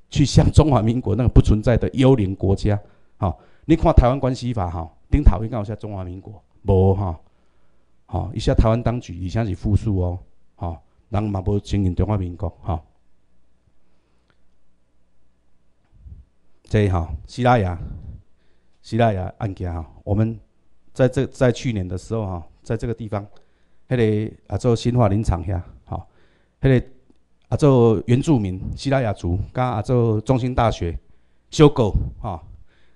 去向中华民国那个不存在的幽灵国家，好，你看台湾关系法哈，顶头应该有写中华民国，无哈，好，一下台湾当局，以前是复数哦，好，人嘛无承认中华民国，哈，这哈，西拉雅，西拉雅案件哈，我们在这在去年的时候哈，在这个地方，迄个啊做新化林场遐，好，迄个。啊，做原住民西拉雅族，甲啊做中兴大学修狗，吼，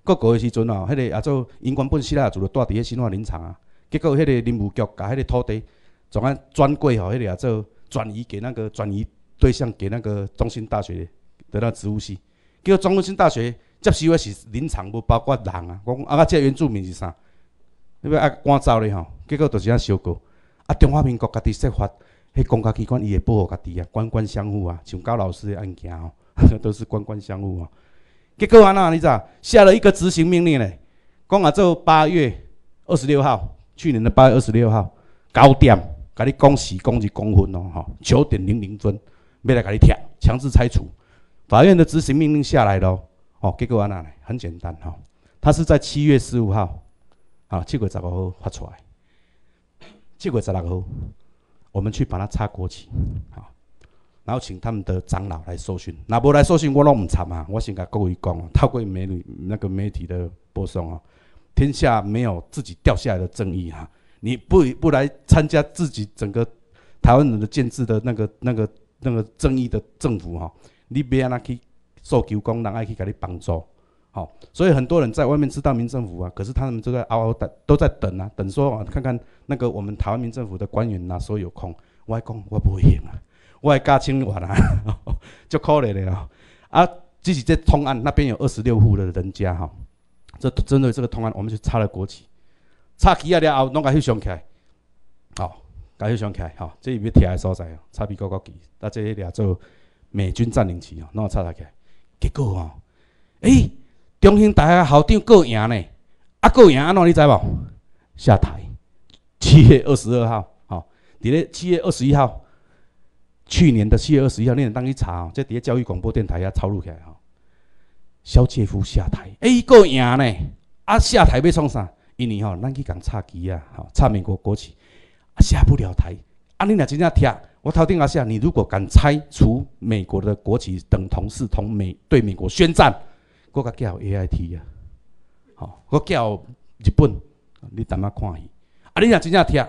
国狗的时阵哦，迄个啊做因原本西拉雅族就住伫迄新华林场啊，结果迄个林务局甲迄个土地，总按转过吼，迄个啊做转移给那个转移对象给那个中兴大学的那植物系，结果中兴大学接收的是林场，无包括人啊，讲啊个这原住民是啥？你要啊赶走咧吼，结果就是啊修狗，啊中华民国家己设法。迄公家机关伊会保护家己啊，官官相护啊，像高老师的案件哦，都是官官相护啊。结果安那你知道？下了一个执行命令咧，讲啊，做八月二十六号，去年的八月二十六号九点，甲你讲时讲日讲分哦，吼，九点零零分，要来甲你拆，强制拆除。法院的执行命令下来咯，哦，结果安那咧？很简单哈，他是在七月十五号，啊，七月十五号发出来，七月十六号。我们去把它插国旗，好，然后请他们的长老来受训。那不来受训，我拢唔插啊！我先甲各位讲哦，透过媒体那个媒体的播送哦，天下没有自己掉下来的正义哈！你不不来参加自己整个台湾人的建制的那个那个那个正义的政府哈，你别让他去诉求讲人爱去给你帮助。好，所以很多人在外面知道民政府啊，可是他们都在嗷嗷等，都在等啊，等说啊，看看那个我们台湾民政府的官员哪时候有空。我讲我不会行啊，我还加清完啊，就可怜了啊。啊，自己在通案那边有二十六户的人家哈，这针对这个通案，我们就插了国旗，插旗啊了后，弄个翕相起来，好，甲翕相起来，好，这是要贴的所在哦，插美国国旗，那这些俩做美军占领旗哦，弄个插起来，结果哦，诶。中兴大学校长过赢呢，啊过赢安怎你知无？下台。七月二十二号，吼，伫咧七月二十一号，去年的七月二十一号，你能当去查哦，在伫咧教育广播电台遐抄录起来吼。肖介夫下台，哎，过赢呢，啊下台要创啥？因为吼，咱去讲插旗啊，吼，插美国国旗，下不了台。啊，你若真正听，我头顶阿下，你如果敢拆除美国的国旗，等同是同美对美国宣战。我甲叫 A I T 啊，吼，我叫日本，你淡仔看伊。啊，你若真正听，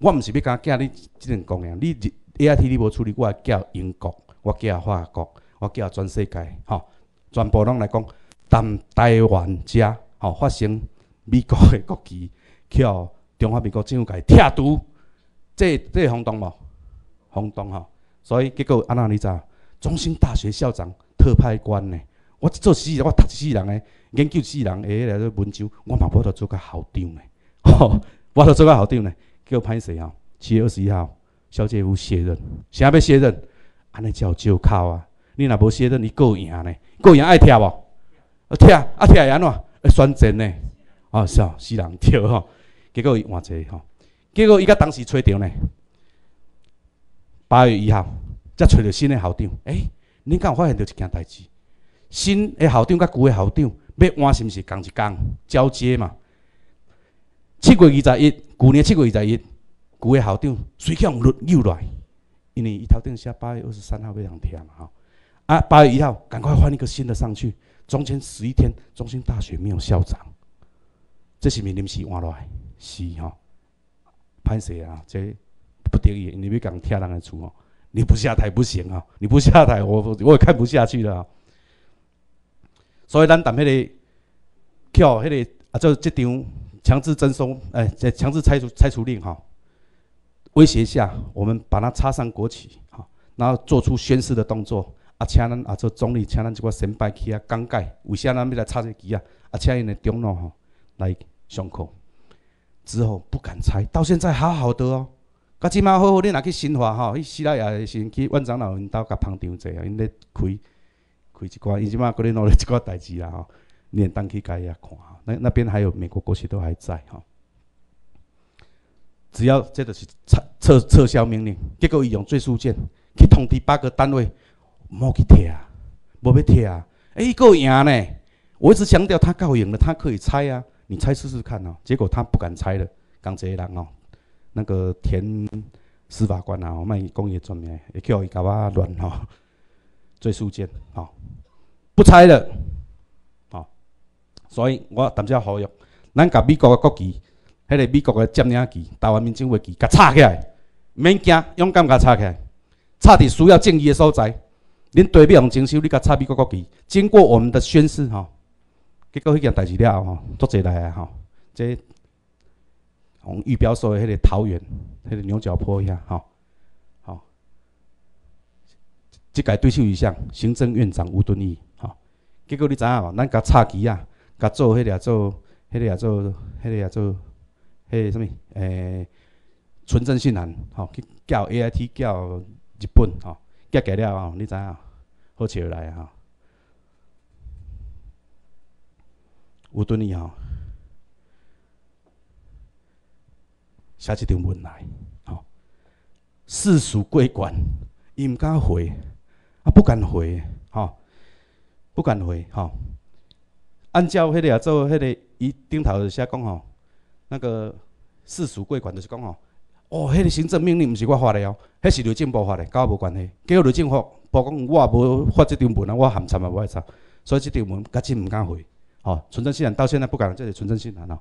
我毋是要甲叫你即阵讲呀。你 A I T 你无处理，我叫英国，我叫法国，我叫全世界，吼，全部拢来讲，当台湾遮吼发生美国的国旗，叫中华民国政府甲伊拆除，这这轰动无？轰动吼。所以结果安那你知？中心大学校长特派官呢？我做死人，我读死人诶，研究死人诶，来做文章，我嘛无得做个校长呢。吼，我得做个校长呢，叫潘谁啊？七月二十一号，小姐夫卸任，啥要卸任？安尼叫就靠啊！你若无卸任，你够赢呢？够赢爱跳无？啊跳啊跳安怎？会选战呢？哦是哦，死人跳吼。结果伊换一个吼，结果伊甲当时揣着呢。八月一号，才揣着新的校长。诶，恁敢有发现着一件代志？新的校长甲旧的校长要换是毋是同一工交接嘛？七月二十一，旧年七月二十一，旧的校长随叫入又来，因为伊头顶写八月二十三号要上贴嘛吼。啊，八月一号赶快换一个新的上去，中间十一天，中心大学没有校长，这是毋是临时换落来？是吼，歹势啊，这不得已，你要讲跳人的厝哦，你不下台不行啊！你不下台，我我也看不下去了。所以咱谈迄个，叫迄个啊，做这张强制征收，哎，这强制拆除拆除令哈，威胁下，我们把它插上国旗，哈，然后做出宣誓的动作，啊，请咱啊做总理，请咱这个先拜去啊讲解，为啥咱要来插这旗啊？啊，请因的长老吼来上课，之后不敢拆，到现在好好的哦。甲即马好好，你若去新华吼，去西来雅先去万长老因兜甲捧场者啊，因咧开开一寡，伊即马搁咧努力一寡代志啦吼，你当去家遐看，那那边还有美国国旗都还在吼。只要这个是撤撤撤销命令，结果伊用最速件去通知八个单位，莫去贴啊，莫要贴啊，哎，够赢呢！我一直强调他够赢了，他可以拆啊，你拆试试看哦。结果他不敢拆了，讲这个人哦。那个田司法官啊，卖工业专名，会叫伊甲我乱吼，最速件吼，不拆了，吼，所以我淡薄呼吁，咱甲美国的国旗，迄个美国的占领旗、台湾民主国旗，甲插起来，免惊，勇敢甲插起来，插伫需要正义的所在，恁对面用征收，你甲插美国国旗，经过我们的宣誓吼，结果迄件代志了吼，足济来啊吼，这。从预标说的迄个桃园，迄个牛角坡遐，吼，好，即个对手一项行政院长吴敦义，吼，结果你知影无？咱甲插旗啊，甲做迄个做，迄个做，迄个做，迄个什物？诶，纯正信函，吼，去叫 A I T 叫日本，吼，寄过了后，你知影？好笑来啊！吴敦义，吼。写一条文来，吼，世俗贵管，伊毋敢回，啊，不敢回，吼，不敢回，吼。按照迄个啊，做迄个，伊顶头写讲吼，那个世俗贵管就是讲吼，哦，迄个行政命令毋是我发的哦，迄是内政部发的，甲我无关系。结果内政部部讲，我也无发即张文啊，我含插嘛无爱插，所以即张文甲真毋敢回，吼，纯正信人到现在不敢，这是纯正信人哦。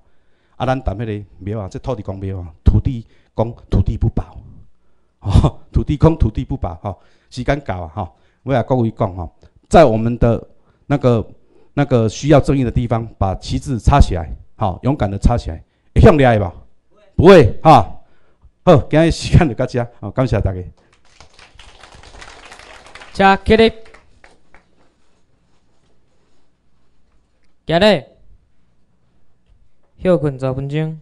啊，咱谈迄个庙啊，即土地公庙啊，土地公土地不保，哦，土地公土地不保，吼，时间到啊，吼，我也各位讲吼，在我们的那个那个需要正义的地方，把旗帜插起来，好，勇敢的插起来，会向厉害吧？不会，哈，好，今日时间就到这，好，感谢大家。加起立，起立。休困十分钟。